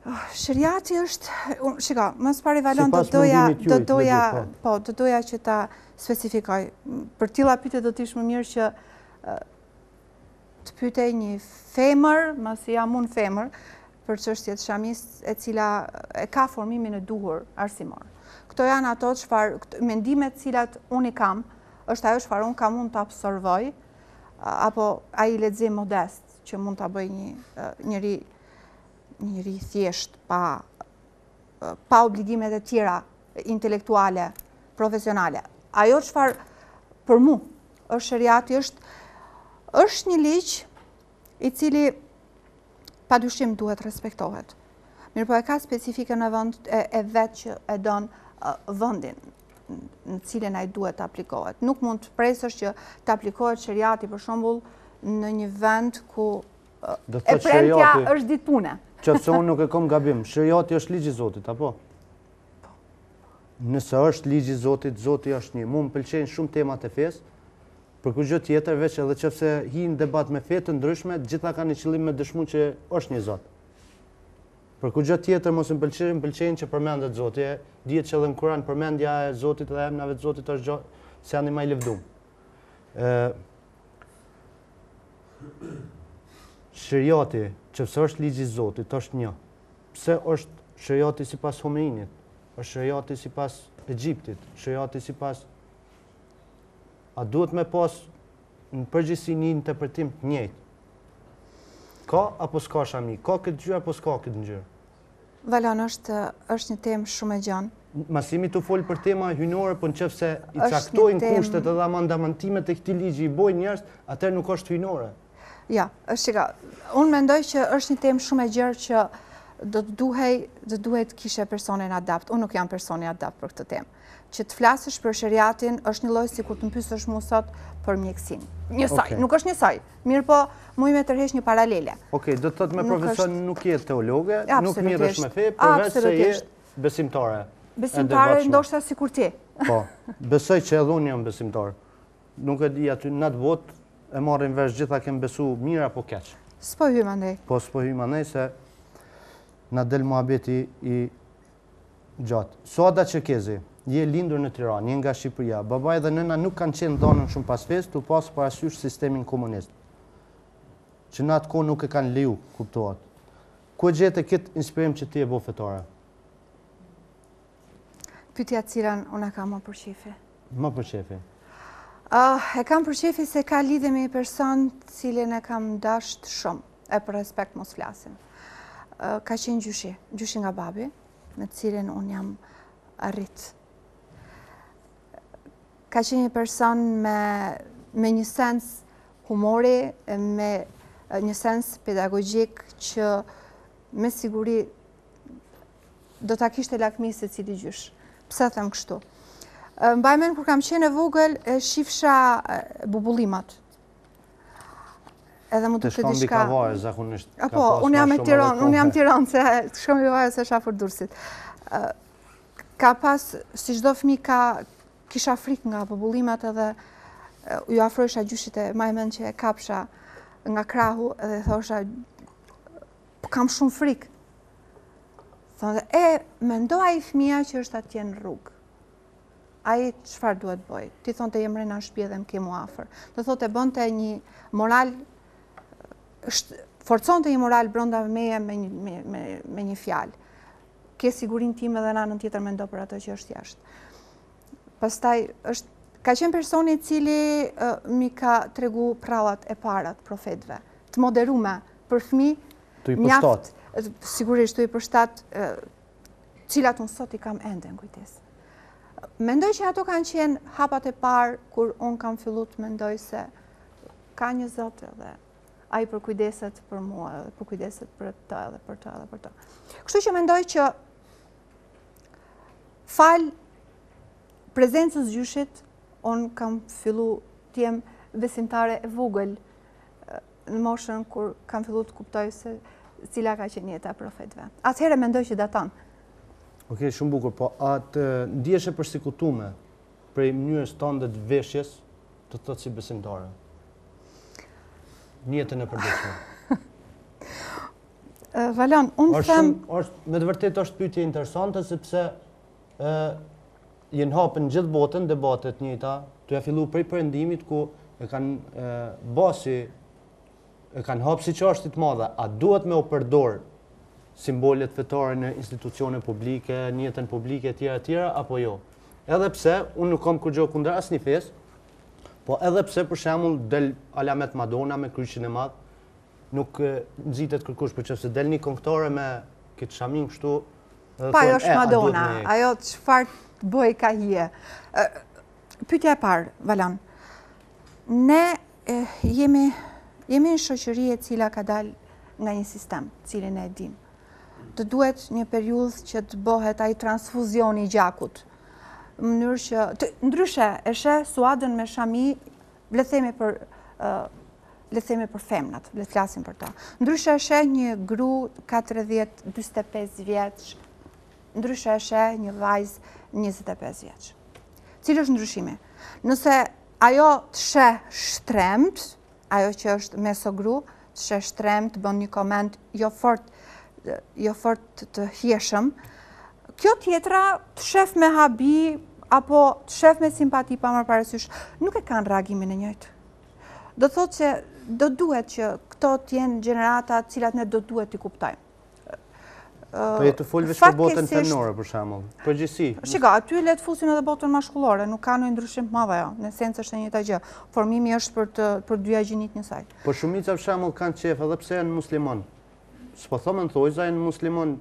Oh, sheriati është, shiko, më së pari Valon do doja, do doja, po. po, do doja që ta specifikoj. Për të tilla pyetje do të ishte më mirë që të pytje një femër, me, si jam unë femër, për çështje të shamisë e cila e ka formimin e duhur arsimor. Këto janë ato çfarë, mendime të cilat unë i kam, është ajo çfarë unë kam mund të absorvoj, apo ai lexim modest që mund ta bëjë një njeri, njeri i thjeshtë pa pa obligimet e tjera intelektuale, profesionale. Ajo çfarë për mu është sheriati është është një ligj i cili pa dyshim duhet të respektohet. Mirëpo e ka specifikën e vet, e vet që e don vendin në të cilin ai duhet të aplikohet. Nuk mund të presësh që të aplikohet sheriati për shembull në një vend ku E premtja është ditë pune. Qoftë se unë nuk e kom gabim. Sheriati është ligji i Zotit, apo? Po. Nëse është ligji i Zotit, Zoti është një. Mu më pëlqejnë shumë temat e fesë, për kurgjë tjetër, veç edhe qoftë se hi në debat me fe të ndryshme, gjitha kanë një qëllim me dëshmu që është një Zot. Për kurgjë tjetër, mos më pëlqen, më pëlqen që përmendet Zoti, e dihet që edhe në Kuran përmendja e Zotit dhe emnave të Zotit është gjo, gjesti ma i lavdum. Sheriati, qoftë se është ligji i Zotit, është një. Pse është sheriati sipas Homeinit, është sheriati sipas Egjiptit, sheriati sipas A duhet me pas në përgjithësi një interpretim të njëjtë? Ka apo s'ka shami? Ka këtë ngjyrë apo s'ka këtë ngjyrë? Valon, është është një temë shumë e gjanë. Masi jemi tu fol për tema hyjnore, po në qoftë se i caktojnë kushtet edhe amandamentimet e këtij ligji i bojnë njerëz, atëherë nuk është hyjnore. Ja, është çka. Unë mendoj që është një temë shumë e gjerë që do të duhej, do të duhej të kishe personin adapt. Unë nuk jam personi adapt për këtë temë. Që të flasësh për shëriatin është njëlloj sikur të m'pysësh mu sot për mjekësinë. Njësaj, nuk është njësaj. Mirëpo, muj me tërheq një paralele. Ok, do të thotë me profesion nuk je teologe, nuk merresh me fe, përveç se je besimtare. Besimtare, ndoshta sikur ti. Po, besoj që edhe unë jam besimtar. Nuk e di aty, në atë botë, e marrin vesh të gjitha, kem besu mirë apo keq. S'po hyjmë anej. Po, s'po hyjmë anej, se na del muabeti i gjatë. Suada Çerkezi, Je lindur në Tiranë, je nga Shqipëria. Babai dhe nëna nuk kanë qenë dhanun shumë pas fesë, tu pas parasysh sistemin komunist, që në atë kohë nuk e kanë leju, kuptohet. Ku e gjete këtë inspirim që t'u bo fetare? Pyetja të cilën unë e kam më për qejfi. Më për qefi. E kam për qefi se ka lidhe me një person të cilin e kam dasht shumë. E për respekt mos flasim. Ka qenë gjyshi, gjyshi nga babi, me të cilin unë jam rrit. Ka qenë një person me, me një sens humori, me një sens pedagogjik që me siguri do ta kishte lakmi secili gjysh. Pse them kështu? Mbaj mend kur kam qenë e vogël, e shifsha bubullimat. Edhe më dukej diçka. Të shkoj ka Kavajë zakonisht. Po, unë jam e Tironës, unë jam tironse të shkon mbi Kavajë, se është afër Durrësit. Ka pas si çdo fëmijë ka kisha frikë nga bubullimat edhe ju afrohesha gjyshit e mbaj mend që e kapsha nga krahu edhe thosha Po kam shumë frikë. Thonte, e, mendo ai fëmija që është atje në rrugë. Ai çfarë duhet bëj? Ti, thonte, je mrena në shpi edhe më ke mu afër. Do thotë, e bënte një moral, forconte një moral brenda meje me një fjalë. Ke sigurinë time edhe në anën tjetër mendo për ato që është jashtë. Pastaj është ka qenë personi i cili mi ka tregu prallat e para të profetëve, të moderume për fëmijë, tu i përshtat. Sigurisht tu i përshtat, të cilat unë sot i kam ende në kujtesë. Mendoj që ato kanë qenë hapat e parë kur unë kam fillu të mendoj se ka një zot edhe ai përkujdeset për mua edhe përkujdeset për të edhe për të edhe për të. Kështu që mendoj që Falë prezencës së gjyshit, unë kam fillu të jem besimtare e vogël në moshën kur kam fillu të kuptoj se cila ka qenë jeta e profetëve. Atëherë mendoj që daton. Okej, shumë bukur, po a ndjehesh e persekutume prej mënyrës tënde të veshjes, do të thotë si besimtare? Në jetën e përditshme. Valon, unë them... Me të vërtetë është pytje interesante, sepse janë hap në gjithë botën debate të njëjta, tu e fillu prej perëndimit, ku e kanë basi, e kanë hapë si çashtje t'madhe, a duhet me u përdorë simbolet fetare në institucione publike, në jetën publike, tjera, tjera, apo jo. Edhe pse, unë nuk kam kurrgjo kundra asnjë feje, po edhe pse për shembull del alamet Madonna me kryqin e madh, nuk nxitet kërkush, për çka pse del një këngëtore me këtë shamin kështu... Po, ajo është Madonna, ajo çfarë të bëjë i ka hije. Pytja e parë, Valon, ne jemi në shoqëri e cila ka dalë nga një sistem, të cilin e dimë. Të duhet një periudhë që të bëhet ai transfuzioni i gjakut, mënyrë që... Ndryshe e sheh Suadën me shami, le të themi për le të themi për femnat, le të flasim për to. Ndryshe e sheh një grua 40-45 vjeç, ndryshe e sheh një vajzë 25 vjeç. Cili është ndryshimi? Nëse ajo të sheh shtremtë, ajo që është mesogrua, të sheh shtremtë, të bën një koment jo fort, jo fort të hijshëm, kjo tjetra të shef me habi, apo të shef me simpati pa marrë parasysh, nuk e kanë reagimin e njëjtë. Do të thotë se do duhet që këto të jenë gjenerata cilat ne do duhet t'i kuptojmë. Po e ke fjalën veç për botën femërore, për shembull, përgjithësi. Shiko, aty le të fusim edhe botën mashkullore, nuk ka ndonjë ndryshim të madh, jo, në esencë është e njëjta gjë. Formimi është për dyja gjinitë njësoj. Po shumica për shembull kanë qejf edhe pse janë muslimanë. Se po thom në thojza janë muslimanë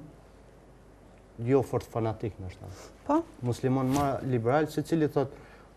jo fort fanatikë, njashtu. Po? Muslimanë ma liberalë, secili thotë,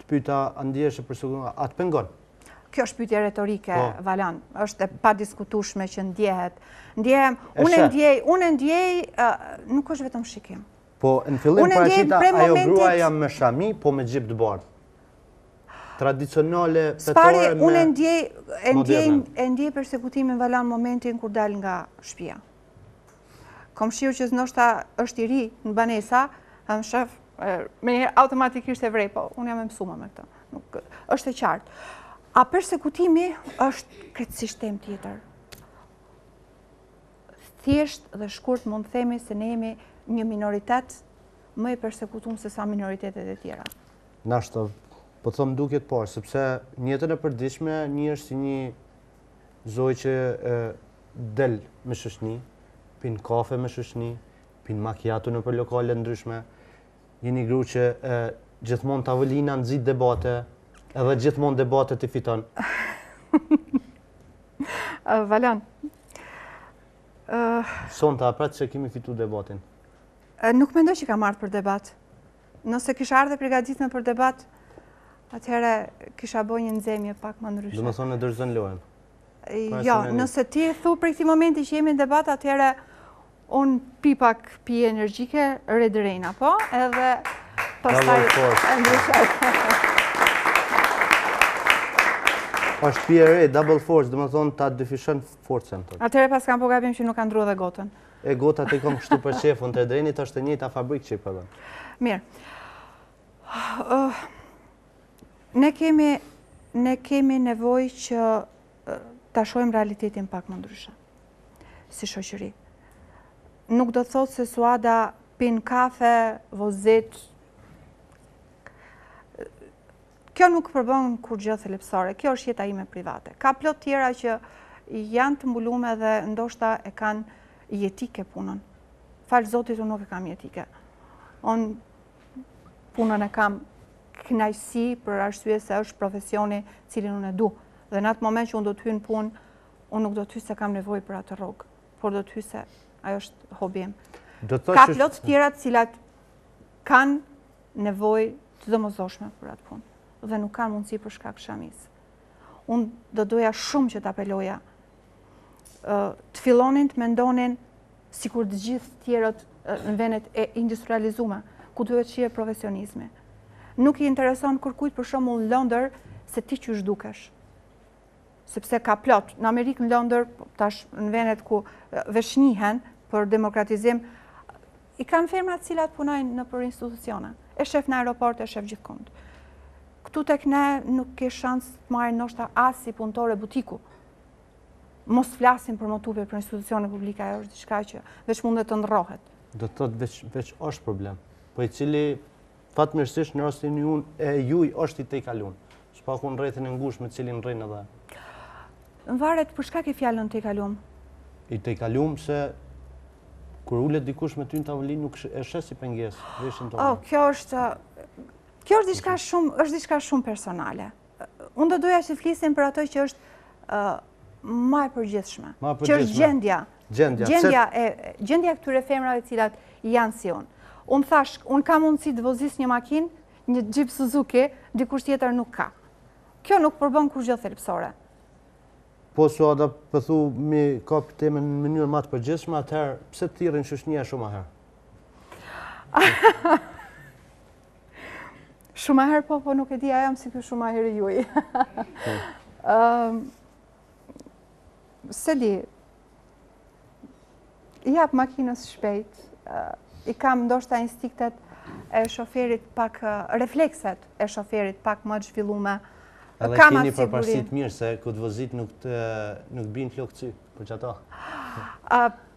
të pyta a ndjehesh e persekutun, a të pengon? Kjo është pytje retorike, po. Valon, është e padiskutueshme që ndjehet. Ndjehem, unë e ndjej, unë e ndjej, nuk është vetëm shikim. Po, në fillim pata qita, ajo grua jam me shami, po me xhip të bardhë. Tradicionale, fetare me... Unë e ndjej, e ndjej, e ndjej persekutimin Valon momentin kur dal nga shpia. komshiu që ndoshta është i ri në banesë, më shef, me një automatikisht e vrej, po unë jam e mësume me këto, nuk, është e qartë. A persekutimi është në këtë sistem tjetër? Thjesht dhe shkurt mund të themi se ne jemi një minoritet më i persekutum se sa minoritetet e tjera. Njashtu, po them në dukje të parë, sepse në jetën e përditshme një është si një Zoj që del me shoqni, pin kafe me shoqni, pin makiato nëpër lokale ndryshme, je ni gru që gjithmon tavolina nxit debate, edhe gjithmon debatet i fiton. Valon. Sonte a pret që ke me fitu debatin? Nuk mendoj që kam ardhë për debat. Nëse kisha ardhe e pregaditme për debat, atëhere kisha bo një nxemje pak më ndryshe. Domethënë e ndezën lojen? Jo, nëse ti e thu prej këtij momenti që jemi në debat, atëhere unë pi pak pije energjike, Red Rain-a, po? Edhe pasaj e ndryshaj. është pije double force, domethënë ta dyfishën forcen. Atere paskam bo gabim që nuk kam ndrru edhe gotën. E gota ti kom kështu për qefin të drenit është të njëta fabrikë që i përbon. Mirë. Ne kemi ne kemi nevoj që ta shohim realitetin pak më ndryshe. Si shoqëri. Nuk do të thotë se Suada pin kafe, vozit, Kjo nuk përbën kurrgjë thelbësore, kjo është jeta ime private. Ka plot tjera që janë të mbulume dhe ndoshta e kanë jetike punën. Falë Zotit, unë nuk e kam jetike. Unë punën e kam knaqsi për arsye se është profesioni të cilin unë e du. Dhe në atë moment që unë do të hyj n'punë, unë nuk do të hyj se kam nevoj për atë rogë, por do të hyj se ajo është hobi im. Ka plot tjera të cilat kanë nevojë të domosdoshme për atë punë dhe nuk kanë mundësi për shkak shamisë. Unë do doja shumë që të apeloja të fillonin të mendonin sikur të gjithë tjerët në venet e industrializume, ku duhet, shihet profesionizmi. Nuk i intereson kërkujt për shembull në Londër se ti qysh dukesh. Sepse ka plot, në Amerikë në Londër, tash në venet ku veç njihen për demokratizim, I kan firmat të cilat punojnë nëpër institucione. E shef në aeroport, e shef gjithkund. Këtu tek ne nuk ke shans të marrë ndoshta as si punëtore butiku. Mos flasim për, mo tutje, për institucione publika, ajo është diçka që veç mundet të ëndrrohet. Do të thotë veç veç është problem. Po i cili Fatmirësisht në rastin e juj është i tejkalum. S'paku në rrethin e ngushtë me të cilin rrini edhe. Nvaret për shka ke fjalën tejkalum? I tejkalum se kur ulet dikush me ty në tavolinë nuk e sheh si penges. Oh, kjo është... Kjo është diçka shumë, është diçka shumë personale. Unë do doja që të flisim për ato që është ma e përgjithshme, që është gjendja, gjendja e këtyre femrave të cilat janë si unë. Unë thash, unë kam mundësi të vozis një makinë, një Jeep Suzuki, dikush tjetër nuk ka. Kjo nuk përbën kurrgjë thelbësore. Po su ada po thu me e kap temën në mënyrë ma të përgjithshme, atëherë, pse të thirrin shoqnia Shumaher? Shumaher po, po nuk e di, a jam si kjo Shumaher i juj. S'e di, i jap makinës shpejt, i kam ndoshta instinktet e shoferit pak, reflekset e shoferit pak më të zhvillume. Edhe keni përparësi të mirë, se kur të vozit nuk të bijnë flokët n'sy, për qato.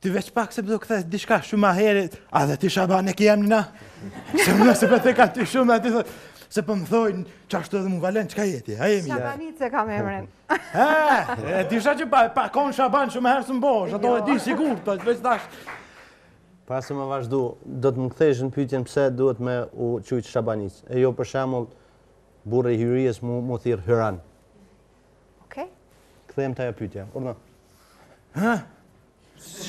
Ti veç pak se përdo këthes diçka Shumaherit, a dhe ti Shaban e kjem në, se më nëse përte ka ty shumë, a ti thot, se për po më thojnë, që ashtu edhe më valen, që ka jeti, a jemi, ja. Shabani s'e kam emrin. He, e disha që pa, pa konë Shaban Shumaher s'mun bohesh, ato e di sigur, të të veç dash. Pa se me vazhdu, do të më kthehesh në pytjen pse duhet me u qujtë Shabani, e jo për shembull, burri i Hyries mu, mu thirrë Hyran. Okej. Kthehem të ajo pytje. Urna. Hë?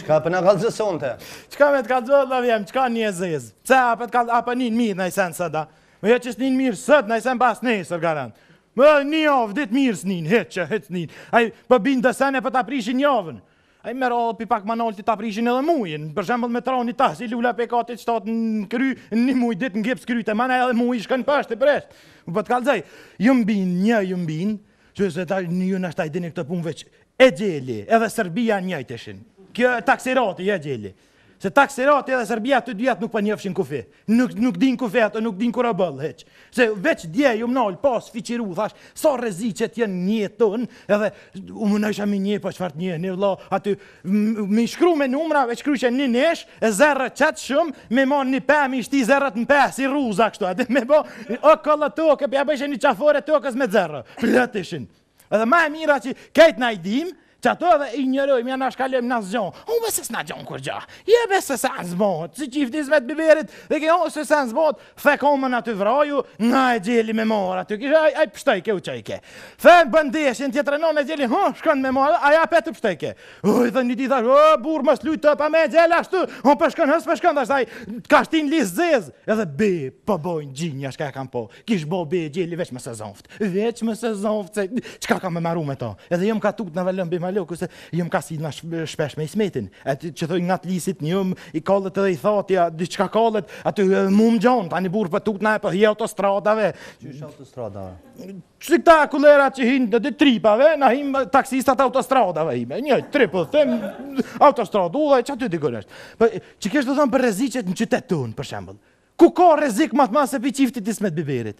Qka për në kalëzë sonë të? Qka me të kalëzë dhe vjemë, qka një e zezë? Pse a për të kalëzë, a për një mirë në i senë së da? Me jo që është një mirë sët, në i senë pas në i sërë garant. Me një avë, ditë mirë së një, hitë që hitë së një. Ajë, për po binë dësene për të aprishin një avën. Ai merr e hyp pak ma nalt e ta prishin edhe mujin. Për shembull me të ra ni tas i lulave prej katit shtatë në kry, në një muj ditë n'gips kryt e man edhe muji shkon poshtë pres. U po të kallzoj. Ju mbin një ju mbin, që se ta ju nashta e dini këtë punë veç. Exheli, edhe Serbia njëjtë ishin. Kjo taksirati, exheli. Se taksirati edhe Serbia të dyjat nuk po njofshin kufi. Nuk nuk din kufi ato nuk din kur a boll hiç. Se veç dje jom nal pak me fiqiru thash sa rreziqet janë në jetë tonë edhe u munojsha me njeh po çfarë të njeh ne vëlla aty me i shkru me numra veç kryqe në nesh e zera qaq shumë me marr një pe me i shti zerat në pe si rruza kështu edhe me bo okolla tokë ja bëjshe një qafore tokës me zera plot ishin Edhe ma e mira që krejt na i dim, që ato edhe i njërojmë, i anashkalojmë na zgjon. Hu me se s'na gjon kurrgja. Je be se sa zbot, si qifti zmet biberit, dhe ke ho se sa zbot, the komën aty vraju, na exheli me mora, ty kisha aj, aj pështojke u qaj ke. The bën deshin, tjetë renon exheli, hu, shkon me mora, aja prapë pështojke. Uj, dhe një ditë thash, o, burrë mos luj të pa me exhel ashtu, hu për shkon, hës për shkon, dhe shtaj, ka shtin lis zez, edhe be, po bojnë gjinja shka e kam po, kish bo be exheli veç me sezon Veç me se zovce, çka ka me maru me ta? Edhe jëmë ka tuk të në velëm bima loku, se jëmë ka si në shpesh me Ismetin. E të që thoi nga të lisit një jëmë, i kallet edhe i thatja, dy qka kallet, aty e mu më gjonë, ta një burrë për po tuk të në e për po hi autostradave. Çka është autostradave? Që si këta kulera që hinë dhe dhe tripave, na hinë taksistat autostradave ime, një tripë dhe them, autostradu dhe që aty dikoresht. Po, që kështë të thonë për rreziqet në qytet tonë, për shembull. Ku ka rrezik ma t'madh se pej qiftit Ismet Biberit?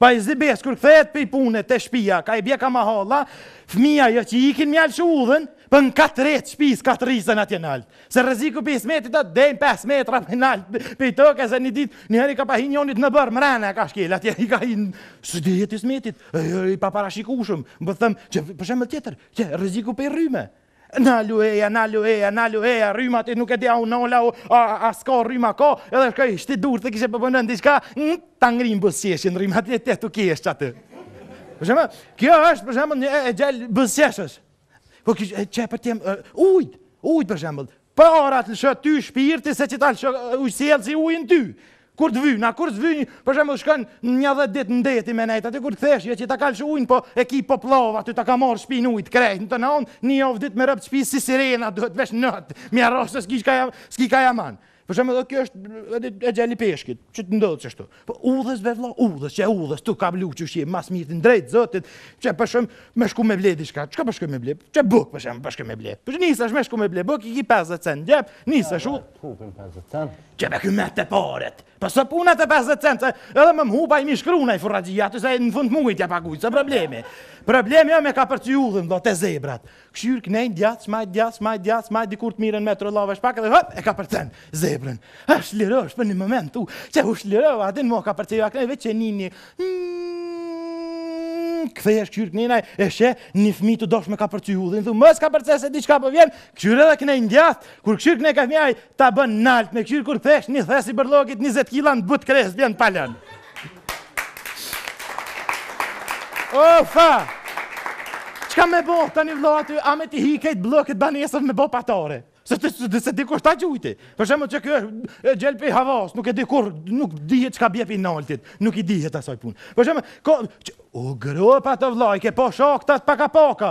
Pa i zi bes kur kthehet pej pune te shpija ka i bje ka mahalla fmija jo qi ikin me ja lshu udhen po në kat tret shpis ka trisen atje nalt se rreziku pej Ismetit o dej n'pesë metra ma nalt pej toke se një dit një her i ka pas hi njonit në oborr mrena e ka shkel atje i ka hi s'dihet Ismeti i paparashikushëm po them që për shembull tjetër që rreziku pej rryme Nalu eja, nalu eja, nalu eja, rryma ti nuk e di a u nal a, u, a, a s'ka rryma ka, edhe shkoj, shti durt kinse po punon diçka, ta ngrin buzëqeshjen rryma ti e jet tu kesh qaty. Për shembull, kjo është për shembull një exhel buzëqeshës. Po kjo e qe për tem, ujt, ujt për shembull, Para të lshon ty shpirti se që ta lshon ujësjellësi ujin ty. Kur të vyn, a kur të vyn, për shembull shkon nja dhet ditë në deti me nejtë, aty kur të kthehesh, që ta ka lshu ujin, po e ki po pllova, aty ta ka marrë shpin ujtë, krejt, në të nëndë, një javë ditë me robt n'shpi si sirena, duhet veç not me i ra se s'ki ka ja man. Për shembull edhe kjo është exheli i peshkit, që të ndodh qashtu. Po udhës be vlla, udhës, që udhës, tu kalu qysh je, ma s'miri, drejt zotit, që për shembull, me shku me ble diçka, çka po shkon me ble, që buk për shembull, po shkon me ble, për shembull nisesh me shku me ble, buk i ki 50 cent n'xhep, nisesh u, që me këmet të paret, po s'o puna te 50 cent, edhe me m'hup m'i shkrun ai furraxhia, aty se në fund mujit ja paguj, s'o problemi, problemi o me kapërcy udhën, do te zebrat, Kqyr knej djatht majt djatht majt djatht majt dikur të mirren mendt trullavesh pak edhe hop e kapërcen zebrën e shlirohesh për një moment u që u shlirove a din mo kapërceve knej veç e nin i kthehesh kqyr knej naj e sheh një fmi tu dasht me kapërcy udhën thu mos kapërce se diçka po vjen kqyr edhe knej djatht kur kqyr knej ka fmi aj Ta bën nalt me kqyr kur t'sheh një thes i bërllogit 20 kila në but kres vjen palon. Ofa! Çka me bo tani vëlla aty, a me ti hi krejt bllokut t'banesave me bo patare. Se ti s'e di s'e di kush ta gjujti. Për shembull qeky është exhel pej havas, nuk e di kur, nuk dihet çka bje pej naltit, nuk i dihet asaj punë. Për shembull, ko o gropat vëllai, ke po shkon tash paka paka.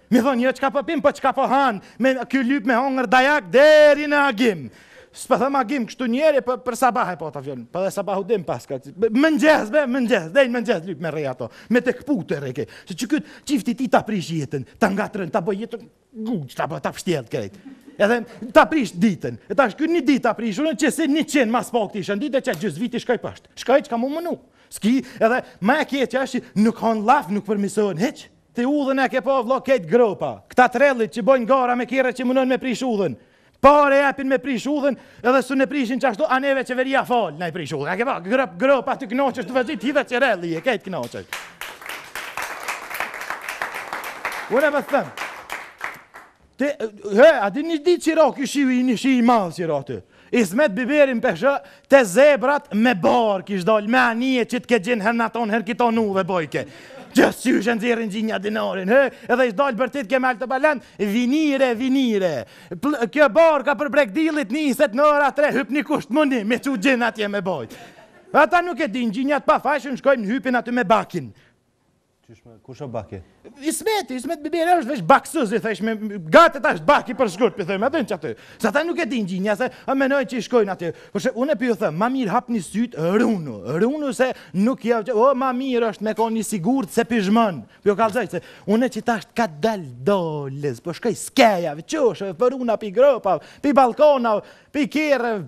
Mi thonë jo çka po pimë, po çka po han, e ky lyp me hongër dajak deri në agim. S'po them agim kështu njeri, po për sabah e po ta kam fjalën. Po dhe sabahu n paska. Mëngjes be, mëngjes, deri mëngjes lyp me rreh ato. Me të kputë rrehk. Se qaj ky çifti ti ta prish jetën, ta ngatrron, ta bon jetën guç, ta bon ta pshtjell krejt. Edhe ta prish ditën. E tash ky një ditë ta prish, unë që se 100 mas pak t'i prish n ditë që gjys viti shkoi poshtë. Shkoi çka me menu. S'ki, edhe më e keqja është nuk hanë llaf, nuk përmirsohen hiç. Ti udhën e ke pa vlla krejt gropa kta trellit që bojn gara me kerre që munojn me prish udhën pare japin me prish udhën edhe sun e prishin qashtu a neve qeveria fal na e prish udhën a ke pa gropa gropa ty knaqesh tu vozit si dhe trelli je krejt knaqesh Unë po u thom, Ti, he, a di një ditë që ra kjo shiu i një shi i madh që ra ktu. Ismet Biberin e pashë, te zebrat more kish dalë, me anije qitke gjin herë n'atë anë, herë n'këtë anë udhë bojke. Qysh nxirrin gjinja dinarin, he, edhe kish dalë bërtitke me alë të balen, vinire, vinire. Pl, kjo barë ka për brek dilit, u niset në ora tre, hypni kush muni, me qit gjin atje me bojtë. Ata nuk e din, gjinjat pafajshëm shkojnë hypin aty me bakin. Qysh me, kush o baki? Ismeti, Ismet Biberi është veç baksuz, i thojshim gjatë tash baki për shkurt, i thojmë atij qaty. Se ata nuk e din gjinja, se mendojn që i shkojnë aty. Pra, unë po ju thom, ma mirë hapni sytë, rrunu, rrunu se nuk ja, o ma mirë është me kon i sigurt se pishman. Po ju kallzoj, se unë qitash kah dal, dal e, po po shkoj skejave, qosheve, po runa, pi gropave, pi ballkonave, pi kerreve,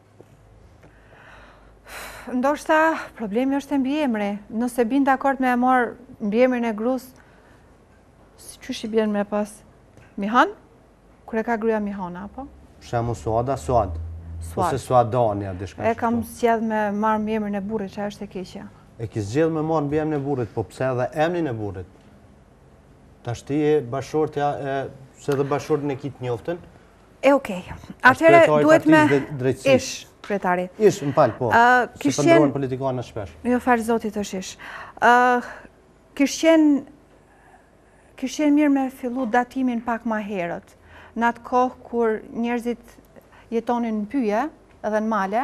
Ndoshta problemi është te mbiemri. Nëse bin dakord me e marr mbiemrin e grus, si qysh i bjen me pas Mihan? Kur e ka gruja Mihana, apo? Shemu Suada, Suad. Suad. Ose Suadani, a diçka E kam zgjedh me marr mbiemrin e burrit, ku është e keqja. E ki zgjedh me marr mbiemrin e burrit, po pse edhe emrin e burrit? Tash ti je bashkëshortja e, se dhe bashkëshortin e ki të njoftun, E okej. Atëherë duhet me ish-kryetari. Ish, më fal, po. Si po ndrrojnë politikanët shpesh. Jo, falë Zotit është ish. Kish qenë mirë me fillu datimin pak ma herët. Në atë kohë kur njerëzit jetonin në pyje edhe në male,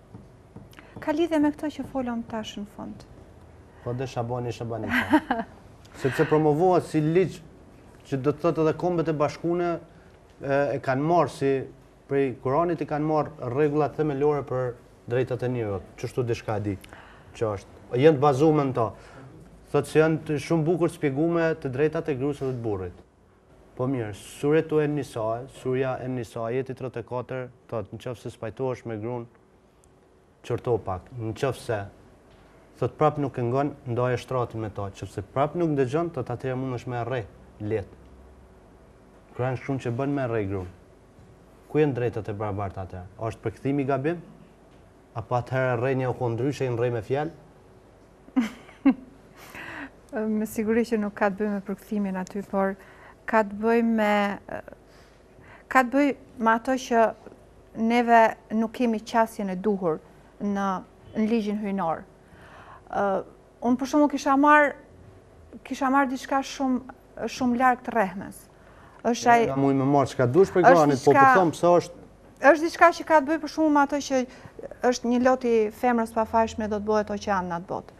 Ka lidhje me këto që folëm tash në fund. Po dhe Shabani, Shabani. Sepse promovohet si ligj që do të thotë edhe kombet e bashkume e kanë marrë si prej Kuranit i kanë marrë rregullat themelore për të drejtat e njeriut. Qështu dhe çka di që është. Janë të bazume në ta. Thotë që janë shumë bukur spjegume të drejtat e grusë dhe të burrit. Po mirë, Suretu en-Nisa, Surja en-Nisa, ajeti tridhjetë e katër, thotë, nëqofse s'pajtohesh me grunë, qortoje pak, nëqofse, thotë, prapë nuk të ngon, ndaje shtratin me ta, nëqofse prapë nuk dëgjon, thotë, atëherë mundesh me e rreh, lehtë. Kur'ani shkruan që bën me e rreh grunë. Ku janë të drejtat e barabarta atëherë? A është përkthimi gabim? Apo atëherë rrehja u kon ndryshe, me rreh me fjalë? Me siguri që nuk ka të bëjë me përkthimin aty, por ka të bëjë me ka të bëjë me ato që neve nuk kemi qasjen e duhur në ligjin hyjnor. Unë për shembull kisha marrë, kisha marrë diçka shumë, shumë larg të rrehmes. është ai... Ne mujmë me marrë çka dush prej Kur'anit, po po thom pse është... është diçka që ka të bëjë për shembull ato që është një lot i femrës së pafajshme do të bëhet oqean në atë botë.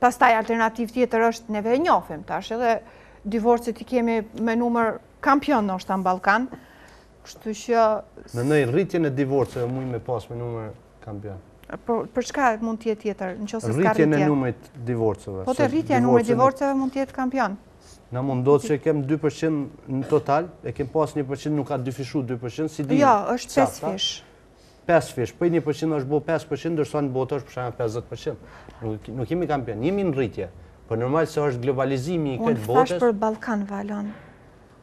Pastaj alternativë tjetër është neve e njofim, tash edhe divorcet i kemi me numër kampion ne ashtu në Ballkan, kështu që... Në një rritje të divorceve mujmë me pas me numër kampion. Po, për çka mund të jetë tjetër, në qoftë se s'ka rritje? Rritjen e numrit divorceve. Po te rritja e numrit divorceve mund të jetë kampion. Ne mundet që e kem 2% në total, e kem pas 1% na u ka dyfishu 2%, s'e di... Jo, është 5 fish. 5 fish, prej 1% është bo 5%, ndërsa në botë është për shembull 50%. Nuk jemi kampion, jemi në rritje. Por po normal se është globalizimi i krejt botës... Unë thash për Ballkan, Valon.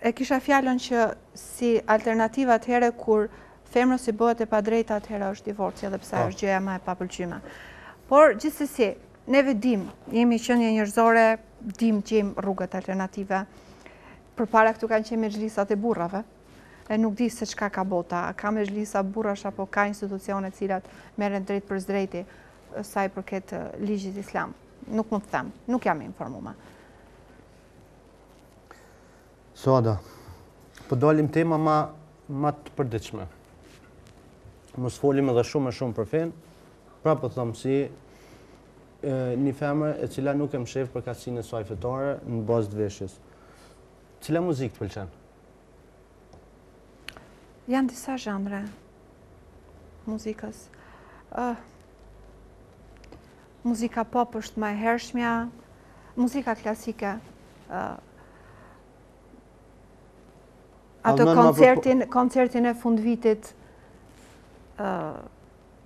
E kisha fjalën që si alternativë atëherë kur femrës i bëhet e padrejta atëherë është divorci edhe pse ajo është gjëja ma e papëlqyme. Por gjithsesi, neve dim, jemi qenie njerëzore, dim që kemi rrugët alternative. Përpara këtu kanë qenë mexhliset e burrave. E nuk di se çka ka bota, ka mexhlise burrash apo ka institucione të cilat merren drejtpërsëdrejti sa i përket ligjit islam. Nuk mund të them, nuk jam informuar. Suada, po dalim te tema ma, ma të përditshme. Mos folim edhe shumë e shumë për fenë, prapë po thom si e, një femër e cila nuk e mshef përkatësinë e saj fetare në bazë të veshjes. Cila muzikë të pëlqen? Janë disa zhanre të muzikës. Muzika pop është ma e hershmja, muzika klasike. Ato koncertin e fundvitit,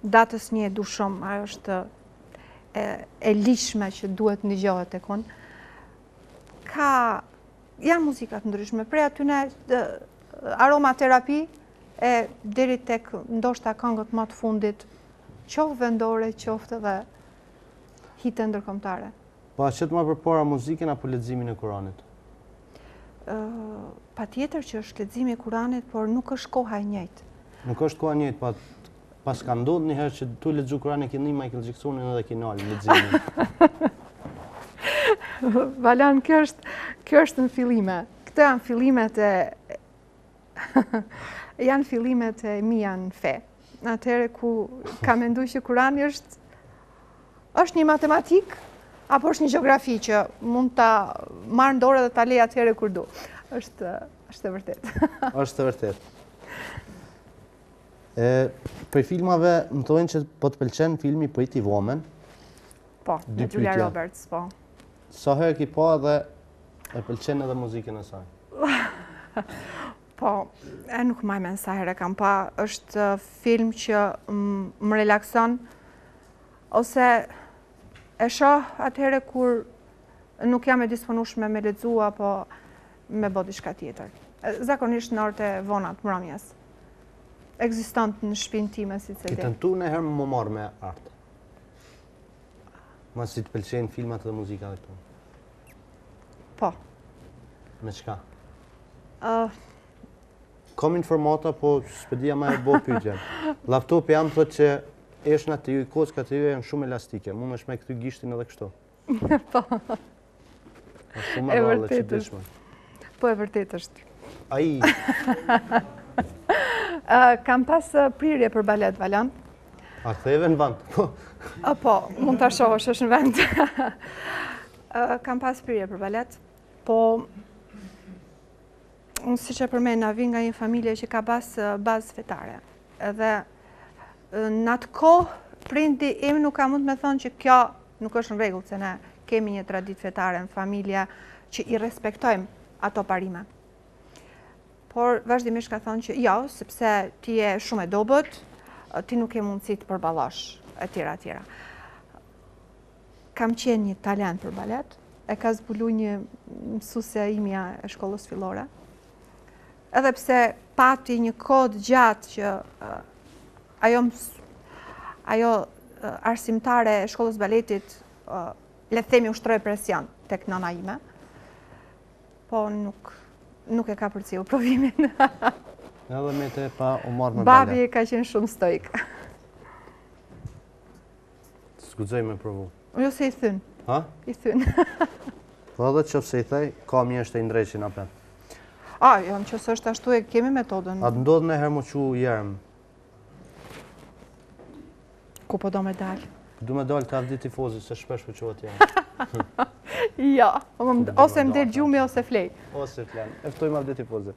datës një e du shumë, ajo është e ligjshme që duhet të ndëgjohet, tek-tuk, ka Janë muzika të ndryshme, prej atyne aromaterapi, e deri tek ndoshta këngët më të fundit, qoftë vendore, qoftë dhe hite ndërkombtare. Po a qet ma përpara muzikën apo leximin e Kuranit? Patjetër që është leximi i Kuranit, por nuk është koha e njëjtë. Nuk është koha njëjtë, pa po Po s'ka ndodhë njëherë që tu lexu Kur'an e ki ni Michael Jacksonin edhe ki nalë leximin. Valon, kjo është, kjo është në fillime. Këto janë fillimet e... janë fillimet e mija në fe. Atëhere kur kam mendu që Kurani është... është një matematikë, apo është një gjeografi që mund ta marr n'dorë dhe ta lej atëhere kur du. Është, është e vërtetë. Është e vërtetë. E, prej filmave më thojnë që po të pëlqen filmi Pretty Woman. Po, me Julia Roberts, po. Sa herë e ki pa dhe a e pëlqen edhe muzikën e saj? Po, e nuk maj men sa herë e kam pa. është film që më relakson, ose e shoh atëhere kur nuk jam e disponushme me lexu, apo me bo diçka tjetër. Zakonisht në orët e vona të mbrëmjes. Ekziston në shpinë time si CD. Ke tentu najherë m'u marrë me art? Masi të pëlqejnë filmat dhe muzika dhe këto? Po. Me çka? Uh, Kom informata, po shpejt ja ma e bo pytjen. Laptopi po m'thot që eshtnat e juj kockat e juj janë shumë elastike. Muni me shti këtu gishtin edhe kështu. Po. Po shumë e vërtetë që dishme. Po e vërtetë është. Ai. Kam pas prirje për balet, Valon. A e theve në vend? Po. A po, mund të shohësh është në vend. Kam pas prirje për balet, po Unë siç e përmenda, vi nga një familje që ka pasë bazë fetare. Edhe në atë kohë, prindi im nuk ka mund me thonë që kjo nuk është në rregull, se ne kemi një traditë fetare në familje që i respektojmë ato parime. Por, vazhdimisht ka thonë që jo, sepse ti je shumë e dobët, ti nuk ke mundësi të përballosh, e tjera, e tjera. Kam qenë një talent për balet, e ka zbulu një mësuse imja e shkollës fillore. Edhe pse pati një kohë t'gjatë që ajo, ajo arsimtare e shkollës së baletit le t'themi ushtroi presion tek nona ime, po nuk, nuk e ka përcjellë provimin. Edhe mete pa u marrë me balet. Babi ka qenë shumë stoik. S'guxoj me provu. Jo se i thyn. Ha? I thyn. Po edhe që se i thej, ka mjeshtër i ndreqin apet. A, jo, në që se është ashtu e kemi metodën. A të ndodh nëjherë m'u çu jerm? Ku po do me dalë? Du me dalë te Avdi Tifozi, se shpesh po çohet jerm. Ja, ose më del gjumi, ose flej. Ose flej, e ftojmë Avdi Tifozi.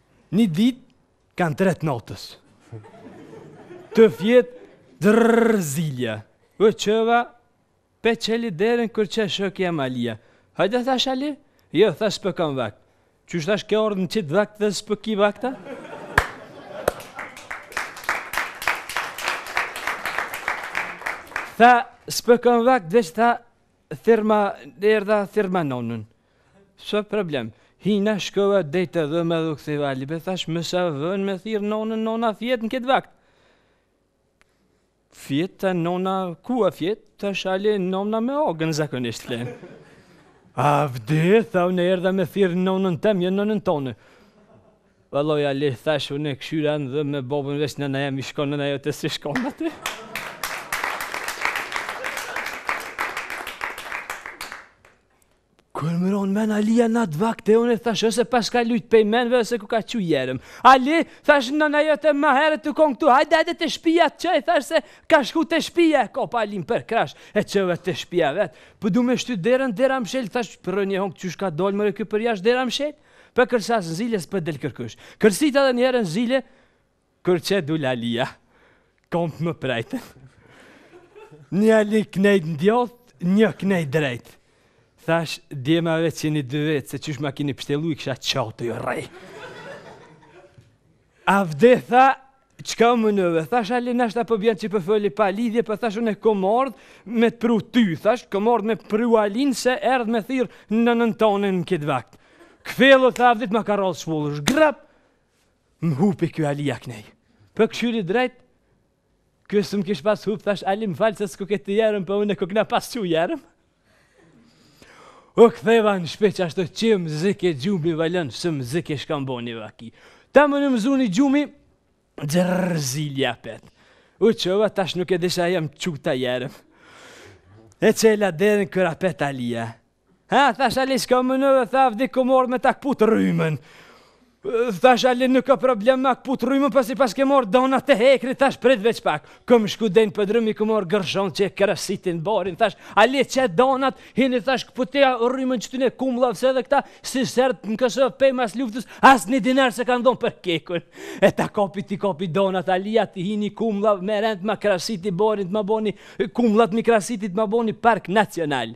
Një ditë kah tre të natës. Tu fjetë drrrr zilja. U çova pe çeli derën kur qe shoki jem Alia. Hajde thash Ali? Jo, tha s'po kam vakt. Qysh thash ke ardhë në qitë vakt dhe s'po ki vakt a? Tha, s'po kam vakt, veç tha, thirma, erdha thirma nonën. S'ka problem. Hina shkova dej te dhoma dhe u ktheva Ali pe thash më sa vënë me thirr nonën nona fjet në këtë vakt. Fjet tha nona ku a fjet thash Ali nona me ogën zakonisht flen. Avdi tha unë erdha me thirr nonën tem jo nonën tone. Vallahi Ali thash unë këshyra në dhomë me babën veç nona jem ish kon nona jote s'ish kon aty. Kur më ra në men Alia në atë vakt e unë thashë ose paska lujtë pej menve ose kuka çu jerm. Ali, thashë nona jote ma herët u konë këtu, hajde edhe te shpia të çoj, thashë se ka shku te shpia e kapa Alin për krash, e çova te shpia vet. Po po du me shty derën, dera mshelë, thashë për një hongë qysh ka dolë more ky përjashtë dera mshelë, po kërsas në zile s'po del kërkush. Kërsita dhe njiherë në zile, Kur qe dul Alia, komt m'u prejtën. Një Ali knej ndjodh, një knej drejt. Thash, djema veç jeni dy vetë, se qysh ma kini pështjellu i kisha qatu i rej. Avdi tha, çka më nëve, thash Ali nashta po bjen që po foli pa lidhje, po po thash unë e kom ardh me të pru ty, thash, kom ardh me pru Alin se erdh me thirrë nonën tone në këtë vakt. Kfillu tha, Avdi, t'ma ka rrallë shpullë, shgrap, Më hupi ky Alia knej. Po këshyri drejt, ky së më kish pas hup, thash Ali më fal se s'kuke ti jerm, po po unë kukna pas çu jerm. U ktheva në shpi qashtu që më zike gjumi valla, s'më zike çkam bo një vaki. Tamon më zuni gjumi, xhërr zilja apet. U çova, tash nuk e disha a jam çut a jerm. E çela derën kur apet Alia. Ha, thash Ali, shka më në dhe tha Avdi, kom ardh me ta kput rrymën. Thash Ali, nuk ka problem me ma kput rrymën, pasi paske morr dona të hekrit, thash prit veç pak. Kom shku deri n'podrum, kom morr gërshont që e krasitin barin, thash Ali, qe donat, hini thash këputja rrymën qëtyne kumllave se edhe këta, si serbt në kësë pej mas luftës, as një dinar s'e kanë dhon për KEK-un. E ta kapi t'i kapi donat Alia, t'i hini kumllave me rend, ma krasiti barin, të ma boni, kumllat m'i krasiti, ma boni park nacional.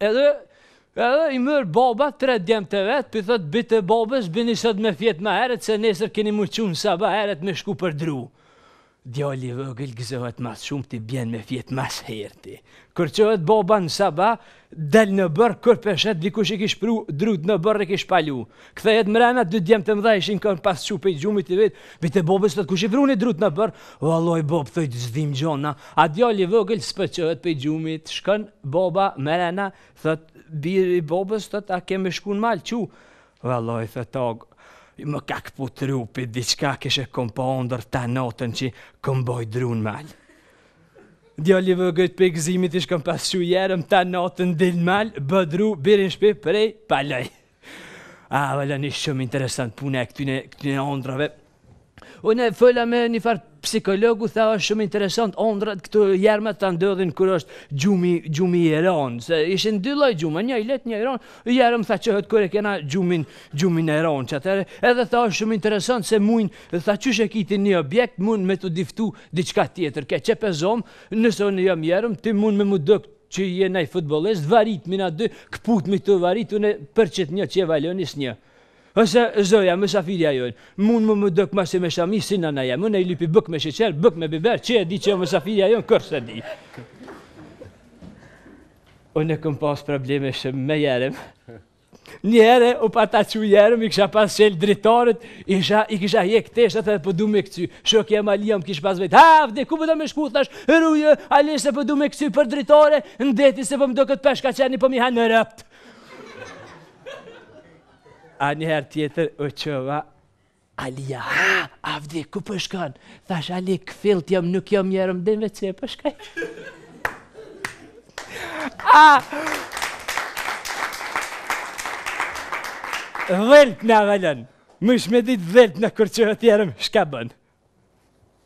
Edhe edhe i merr baba tre djemt e vet, pi thotë bijtë e babës, bini sot me fjetë ma herët, se nesër keni m'u çu n'saba herët me shku për dru. Djali i vogël gëzohet ma s'shumti, bien me fjetë ma s'herti. Kur çohet baba në saba, del në oborr, kur pe sheh, dikush i kish pru drut, në oborr i kish palu. Kthehet mrena dy djem të mëdha ishin kanë pas çu pej gjumit i vet, bijtë e bobës sot kush i pruni drut në oborr, valloj bob thojn s'dim gjo na, a djali i vogël s'po çohet pej gjumit, shkon baba mrena, thot biri i bobës thot a ke me shku në mal çu, valloj thot tag, më ka këput trupi diçka kishe kom pa ëndërr tan natën që kom bo dru n'mal. Djali i vogël pej gëzimit ish kanë pas çu jerm tan natën dil n'mal, bo dru, bjeri n'shpi, prej, paloj. Ah, valla ish shumë interesant puna e këtyne, këtyne ondrrave. Unë fola me një farë psikologu, tha është shumë interesant ondrrat këto jerma të ndodhin kur është gjumi, gjumi i ronë. Se ishin dy lloj gjumë, një i lehtë, një i ronë. Jerm tha çohet kur e kena gjumin, gjumin e ronë qatëherë. Edhe tha është shumë interesant se mujnë, dhe tha qysh e kqyr një objekt, mund me t'u diftu diçka tjetër. Qe, pe zomë, nëse unë jam jerm, ti mund me m'u dokë Që je naj futbollist varit mi na dy këput mi të varit une per qet një qe valoni snjë ose zoja mysafirja jon mun mu më dok masi me shami si nana jem une i lypi buk me sheqer buk me biber qe e di qe mysafirja jon kurr se di une kom pas probleme shum me jerm Njëherë u pata çu jerm, i kisha pas çel dritaret, i kisha, i kisha hjek teshat edhe po du me këcy. Shoki jem Alia më kish pas vetë, ha, Avdi, ku po do me shku, thash, ruju, Ali, se po du me këcy pej dritares, në deti se po më doket peshkaqeni po m'i han robt. A njëherë tjetër u çova, Alia, haa, Avdi, ku po shkon? Thash, Ali, këfillt jam, nuk jam jerm, më din veç se po shkoj. Ah! Dhelt në avalon. Më shme dit dhelt në kur u çove ti jerm, shka bën?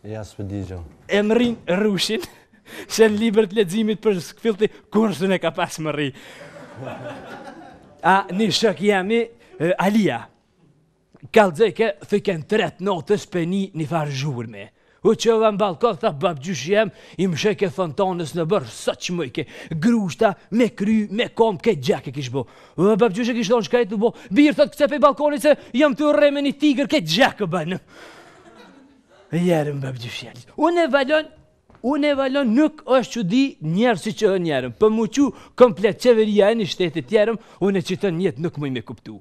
Ja, s'di gjo. E më rrin rrushin, se në libër të leximit për s'kfillti, kur së në ka pas më rri. A, një shok i jemi, Alia. Kallxojke, thojke n'tre t' natës pe ni njifar zhurme. U çova n'ballkon tha babgjyshi jem i mshojke fontanës n'oborr sa ç'mujke grushta me kry me komb krejt gjak e kish bo. E babgjyshi kish thon çka je tu bo bir thot kce pej ballkonit se jam tu u rre me ni tigër krejt gjak e ban. Njerën babgjyshi ali. Unë valla unë valla nuk është që dy njeri si qe normal. Për mu që komplet qeveria e një shtetit tjerëm, unë e qit mjet nuk muj me kuptu.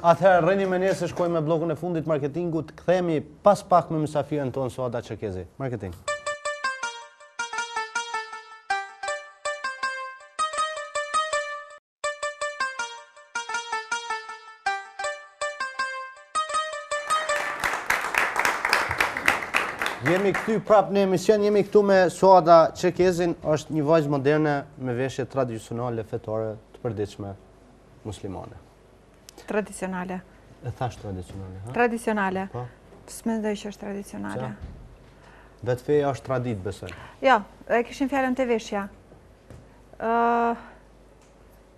Atëherë rrini me ne se shkojmë me bllokun e fundit t'marketingut, kthehemi pas pak me mysafirën tonë Suada Çerkezi. Marketing. Jemi këtu prapë në emision, jemi këtu me Suada Çerkezin, është një vajzë moderne me veshje tradicionale fetare të përditshme muslimane. Tradicionale. E thash tradicionale, ha? Tradicionale. Po. S'mendoj që është tradicionale. Vetë feja është tradit, besoj. Jo, e kishim fjalën te veshja.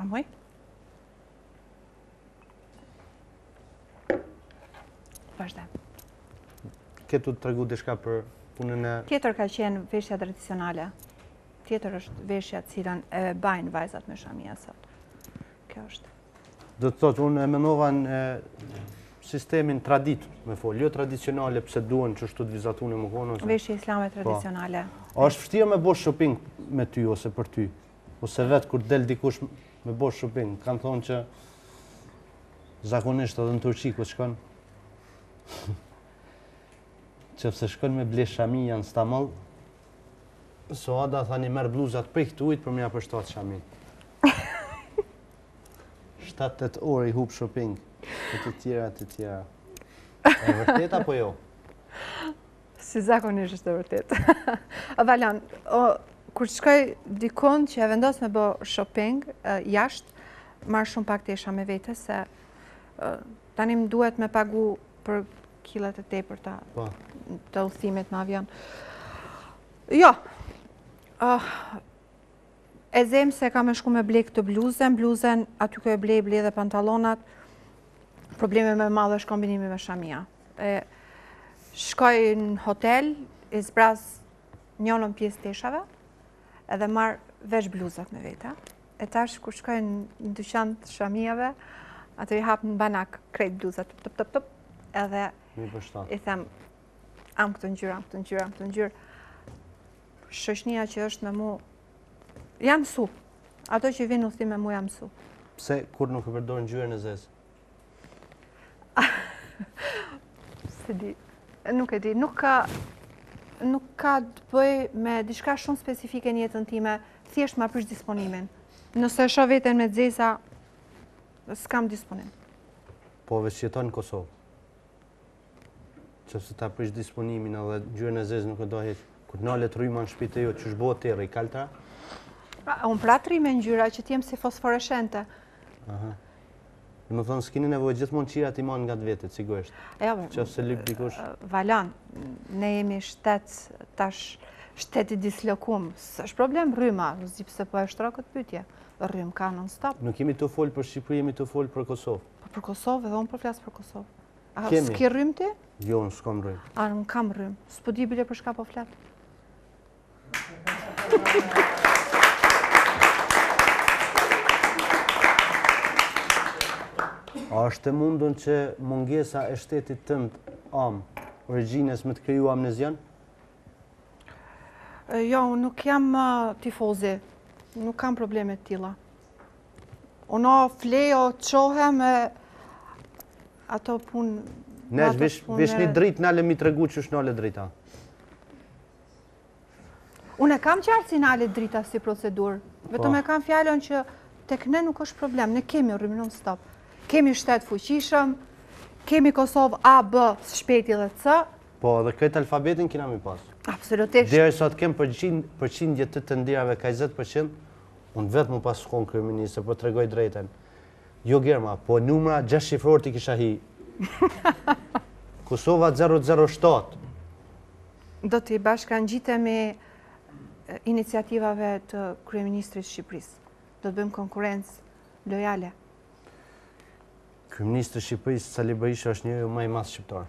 A muj? Vazhdo. Këtu tu tregu diçka për punën e... Tjetër ka qenë veshja tradicionale. Tjetër është veshja të cilën e bajnë vajzat me shamia sot. Kjo është. Do të thotë, unë e menova në sistemin tradit, me folë, jo tradicionale, pse duen që ashtu të vizatune më konë. Veshje islame po. tradicionale. A është vështirë me bo shopping me ty, ose për ty? Ose vetë, kur del dikush me bo shopping, kanë thonë që zakonisht edhe në Turqi, ku shkon, që nëse shkon me ble shami a në Stamboll, Suada tani merr bluzat prej këtuhit për me ja përshtat shamis. 7-8 orë i hup shopping e të tjera e të tjera. E vërtet apo jo? Si zakonisht është e vërtet. A valla, kur të shkoj dikun që e vendos me bo shopping jashtë, marr shumë pak tesha me vete se tani më duhet me pagu për Kilat e tepërta po. të udhëtimit në avion. Jo, ah, e zemë se kam me shku me ble këtë bluzen, bluzen aty ku e blej, blej dhe pantalonat, problemi ma i madh është kombinimi me shamia. Shkoj në hotel, i zbraz njënën pjesë t'teshave, edhe marr veç bluzat me vete, E tash kur shkoj në dyqan të shamijave, ato i hap në banak, krejt bluza, tëp, tëp, tëp, tëp, edhe i them, am këtë ngjyrë, am këtë ngjyrë, am këtë ngjyrë. Shoqnia që është me mu, jam su. Ato që vijnë udhëtim me mu, jam su. Pse, kur nuk e përdor ngjyrën e zezë? S'e di, nuk e di, nuk ka, nuk ka të bëj me diçka shumë specifike në jetën time, thjesht ma prish disponimin. Nëse shoh veten me të zeza, s'kam disponim. Po veç jeton në Kosovë? Qëse ta prish disponimin edhe ngjyrën e zezë nuk e do hiç, kur të nalet rryma në shpi te ju, qysh bohet terri, kaltër? Pra, unë pra rri me ngjyra që t'jem si fosforeshente. Aha. Domethonë, s'kini nevojë gjithmonë qirat i man ngat vetit, si gështë. Ja, jo, qëse lyp dikush. Valon, ne jemi shtet tash, shtet i dislokum, s'është problem rryma, s'di pse po e shtro këtë pytje, rrymë ka non stop. Nuk jemi tu folë për Shqipëri, jemi tu folë për Kosovë. Po për Kosovë, edhe unë po flas për Kosovë. A s'ke rrymë ti? Jo, unë s'kom rrymë. A, unë kam rrymë. S'po di bile për çka po flet. A është e mundun që mungesa e shtetit tënd amë, origjinës me të kriju amnezinë? Jo, unë nuk jam ti po zi. Nuk kam probleme të tila. Unë o flej, o çohem me ato punë... Ne, veç një dritë nale me i tregu qysh nalet drita. Unë e kam të qartë si nalet drita si procedurë. Vetëm po. e kam fjalën që tek ne nuk është problem. Ne kemi rrymë non stop. Kemi shtet të fuqishëm, kemi Kosovë A, B, shpejti dhe C, Po, dhe këtë alfabetin kina me pas. Absolutisht. Deri sot kem përqindje të tenderave ka 20%, unë vetë me pas kon kryeministër, po tregoj drejten. Jo germa, po numra 6 shifrorë të kisha hi. Kosova 007. Do t'i bashkëngjitemi iniciativave të Kryeministrit të Shqipërisë. Do të bëjmë konkurencë lojale. Kryeministri i Shqipërisë, Sali Berisha, është njeri me masë shqiptarë.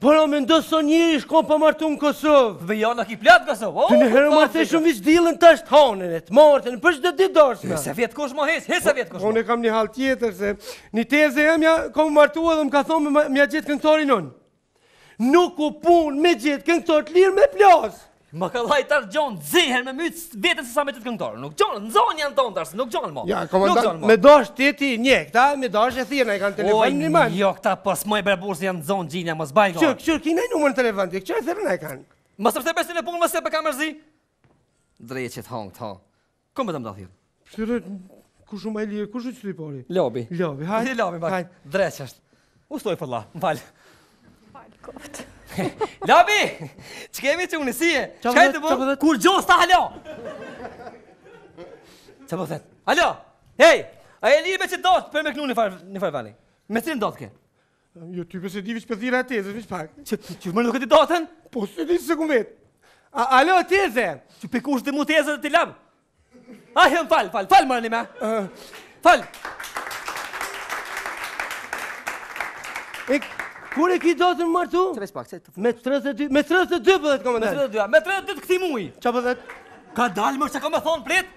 Por a mendon sa njeri ish kon pa martu në Kosovë. Dhe jo, a ki plot Kosovë. Te na herë martohen shumë veç t'dillën, tash të hanën e të martën, për çdo ditë dasme. S'e vet kush mo hiç, hiç s'e vet kush mo. Unë e kam një hall tjetër se një teze ja kom martu edhe më ka thonë me ia gjet këngëtarin unë. Nuk po mun me gjet këngëtar të lirë me plasë. Ma kollaj tash gjon zeher me myt veten sesa me gjet këngëtor. Nuk gjon, nxon janë tonë tash, nuk gjon më. Ja, komandant, me dash ti ti një, këta me dash e thirrën ai kanë telefon në mall. Jo, këta po smoj berbur se janë nxon gjinja, mos bo gjë. Çu, çu e kinë numrin telefon ti, çu e thirrën ai kanë. Mos rrëfe besin në punë mos e bëka mërzi. Dreqi t'hangt. Kom vetë ta thirr. Thirre kush ma i lirë, kush është i pari? Lobi. Lobi, hajde Lobi, pak. Hajde. Dreç është. U shtoi falla, m'fal. M'fal koft. Lobi! Ç'kemi ti si je? Çka po bën? Kurgjo s'ta, halo. Çka po thot? Alo. Hey, a je i lirë me 32 për me knu në fal, në fal vani. Me çin do të ke. Jo, ty pse s'di, veç po thirri tezes, veç pak. Qysh more nuk e di datën? Po, s'e di, s'e kom vetë. A, alo, teze! Qe për kur ta, moj teze e lamë? A, m'fal, falë, falë, mërë një me. Falë. E, kur e ki datën more ti? Qe veç pak, që të fërë. Me 32, me 32 po thet komendar. Me 32, me 32 të këtij muji. Ça po thet? Kadalë more, çka me thonë, pritë?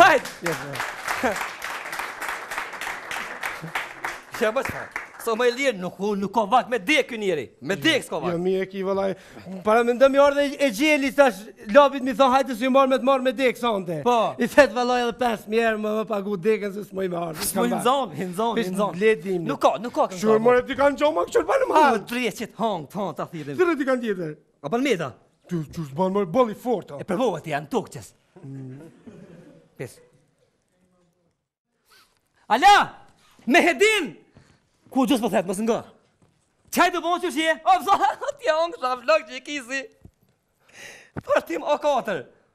Hajt! Ja më sa. Sa më lirë nuk nuk ka vakt me dek ky njeri. Me dek s'ka vakt. Jo mirë ki vëllai. Para më ndëm ardhe e gjeli tash labit më thon hajde si marr me të marr me dek sonte. Po. I thet vëllai edhe 5000 euro më më pagu dekën se s'më i marr. S'më i nzon, i nzon, i nzon. Bledim. Nuk ka, nuk ka. Shumë më ti kanë çomë, çfarë bën më? Ah, 30 hong, thon ta thirrë. Thirrë ti kanë tjetër. A ban me ta? Ti ju s'ban, a boll i fortë. E provova ti janë tokçes. Pes. Alo! Mehedin! Kurgjo s'po thet, mos nga. Çka do boj çuçi? O vza, ti on sa vlog ti kizi. Partim o katër.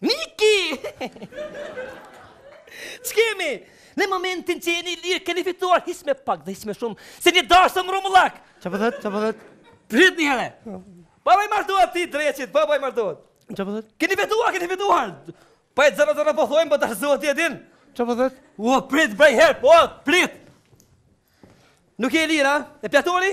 Niki! Ç'kemi? Në momentin që jeni lirë, keni fituar hiç ma pak dhe hiç ma shumë, se një dash të rrumbullak! Qa pëthet, po qa pëthet? Po Prit një herë! Baba martohet ti, dreqit, baba martohet! Ça po thet? Po keni fituar, keni fituar! Pa e të zërë, zërë, po thojmë, po të rëzua ti e din! Ça po thet? Po o, prit, bre një herë, po, prit! Nuk je lirë, a? E pjatori?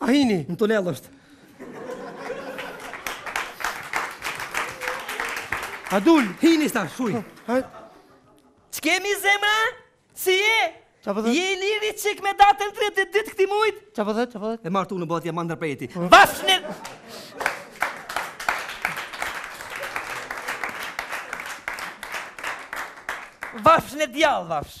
A hini? Në tunel është. A dul, hini tash, shuj. Ç'kemi zemra? Si je? Ça po thet? Je i lirë çik me datën 32 të këtij mujit? Ça po thet, ça po thet? E martu në bëtja mandër pejti. Vafsh n't! Vafsh n't djall, vafsh.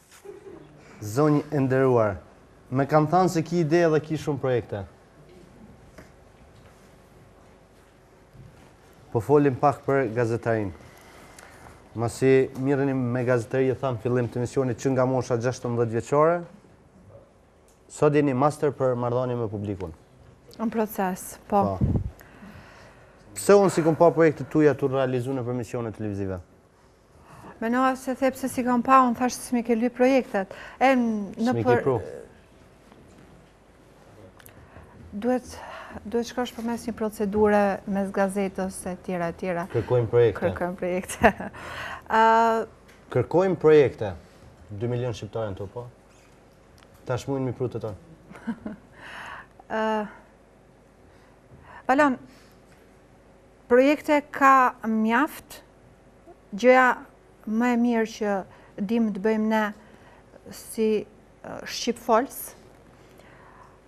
Zonjë e nderuar, më kanë thënë se ki ide dhe ki shumë projekte. Po folim pak për gazetarinë. Masi merreni me gazetari e thamë fillim të emisionit që nga mosha 16 vjeçare, sot jeni master për marrëdhanie me publikun. Në proces, po. po. Pse unë s'i kom pa projekte tuaja të realizu nëpër emisionet televizive? Menoa se the pse s'i kam pa, unë thashë se s'i m'i ke lyp projektet. E në për... Duhet duhet shkosh përmes një procedure përmes gazetës e tjera e tjera. Kërkojmë projekte. Kërkojmë projekte. Kërkojmë projekte. 2 milion shqiptarë janë po. Tash mujnë m'i pru të tonë. Valon, projekte ka mjaft, gjëja më e mirë që dimë të bëjmë ne si shqipfolës,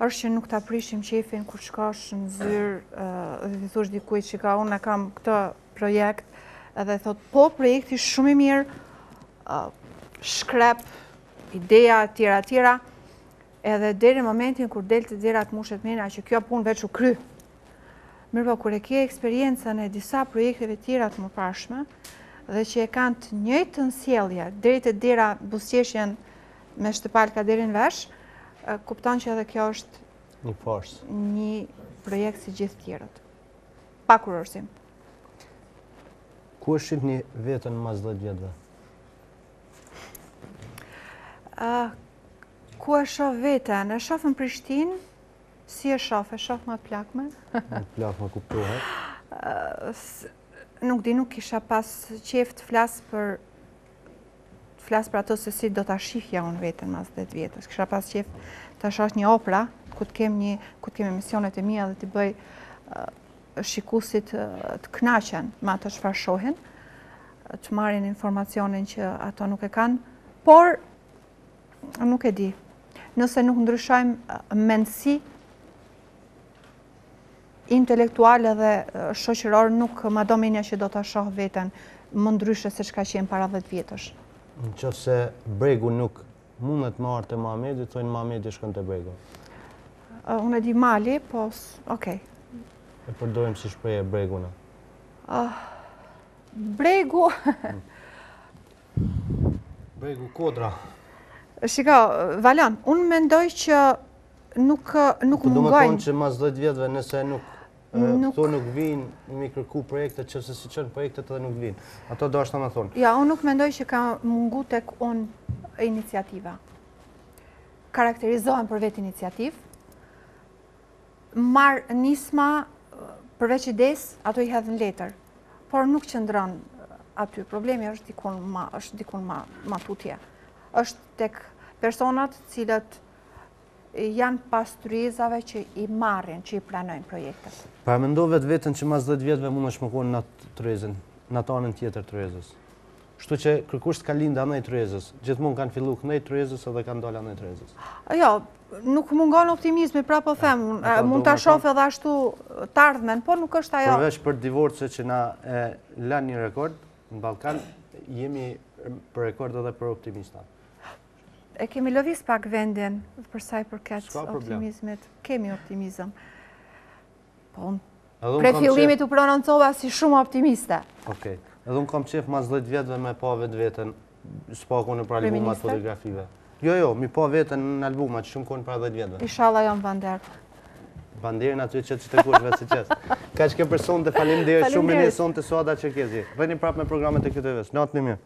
është që nuk ta prishim qefin kur shkon në zyrë dhe t'i thush dikujt shika unë e kam këtë projekt, edhe thot, po projekti shumë i mirë, shkrep, ideja, tjera, tjera, Edhe deri në momentin kur del te dera të mushet mena që kjo punë veç u kry. Mirëpo kur e ke eksperiencën e disa projekteve tjera të mëparshme dhe që e kanë të njëjtën sjellje deri te dera buzëqeshjen me shtatë palë deri në vesh, kupton që edhe kjo është një projekt si gjithë tjerët. Pa kurorësim. Ku e shihni veten mas 10 vjetëve? Ku e shof veten? E shof në Prishtinë? Si e shof? E shof më plakme? Më plakme, kuptohet. Nuk di, nuk kisha pas qef të flas për të flas për ato se si do ta shifja unë veten mas 10 vjetësh. Kisha pas qef të shof një opera, ku të kem një, ku të kem emisionet e mija dhe të bëj shikuesit të kënaqen me atë çfarë shohin, të marrin informacionin që ato nuk e kanë, por nuk e di. Nëse nuk ndryshojmë mendësi intelektuale dhe shoqërore nuk ma do mendja që do ta shoh veten më ndryshe se çka qenë para 10 vjetësh. Në qoftë se bregu nuk Mundet me ardh te Muhamedi, thojnë Muhamedi shkon te bregu. Unë e di mali, po, okej. E përdorim si shprehje bregu në? Ah, bregu... Bregu kodra. Shika, Valon, unë mendoj që nuk mungojnë... Kjo do me thënë që mas 10 vjetëve nëse nuk Këta nuk vinë m'i kërku projektet se s'i çon projektet dhe nuk vinë. Ato doshe të më thush. Jo, unë nuk mendoj që ka mungu tek unë iniciativa. Karakterizohem për vetiniciativë. Marr nisma përveç idesë, ato i hedh në letër. Por nuk qëndron aty. Problemi është dikun ma, është dikun ma, ma tutje. është tek personat të cilët janë pas tryezave që i marrin, që i pranojnë projektet? Paramendo vetë vetën që mas 10 vjetëve munesh me konë në atë tryezë, në atë anën tjetër tryezës. Shtu që kërkush s'ka lindë anaj tryezës, gjithmonë kanë fillu këndaj tryezës edhe kanë dalë anaj tryezës. Jo, nuk mungon optimizmi, pra po them, mund ta shohë edhe ashtu të ardhmen, po nuk është ajo. Përveç për divorce që na, eh, lanë një rekord në Ballkan, jemi për rekord edhe për optimista. E kemi lëviz pak vendin për sa i përket optimizmit. Kemi optimizëm. Po, prej fillimit u prononcova si shumë optimiste. Okej. Edhe unë kam qejf mas 10 vjetëve me pa vetë vetën së paku në albumat fotografive. Jo, jo, me pa vetën në albumat qysh jom konë para 10 vjetëve. Ishalla jam vander. Vander në aty që që kush më s'qesh. Kaq ke për sonte, faleminderit shumë juve sonte studio që ket. Rrini prapë me programet e KTV-së. Natën e mirë.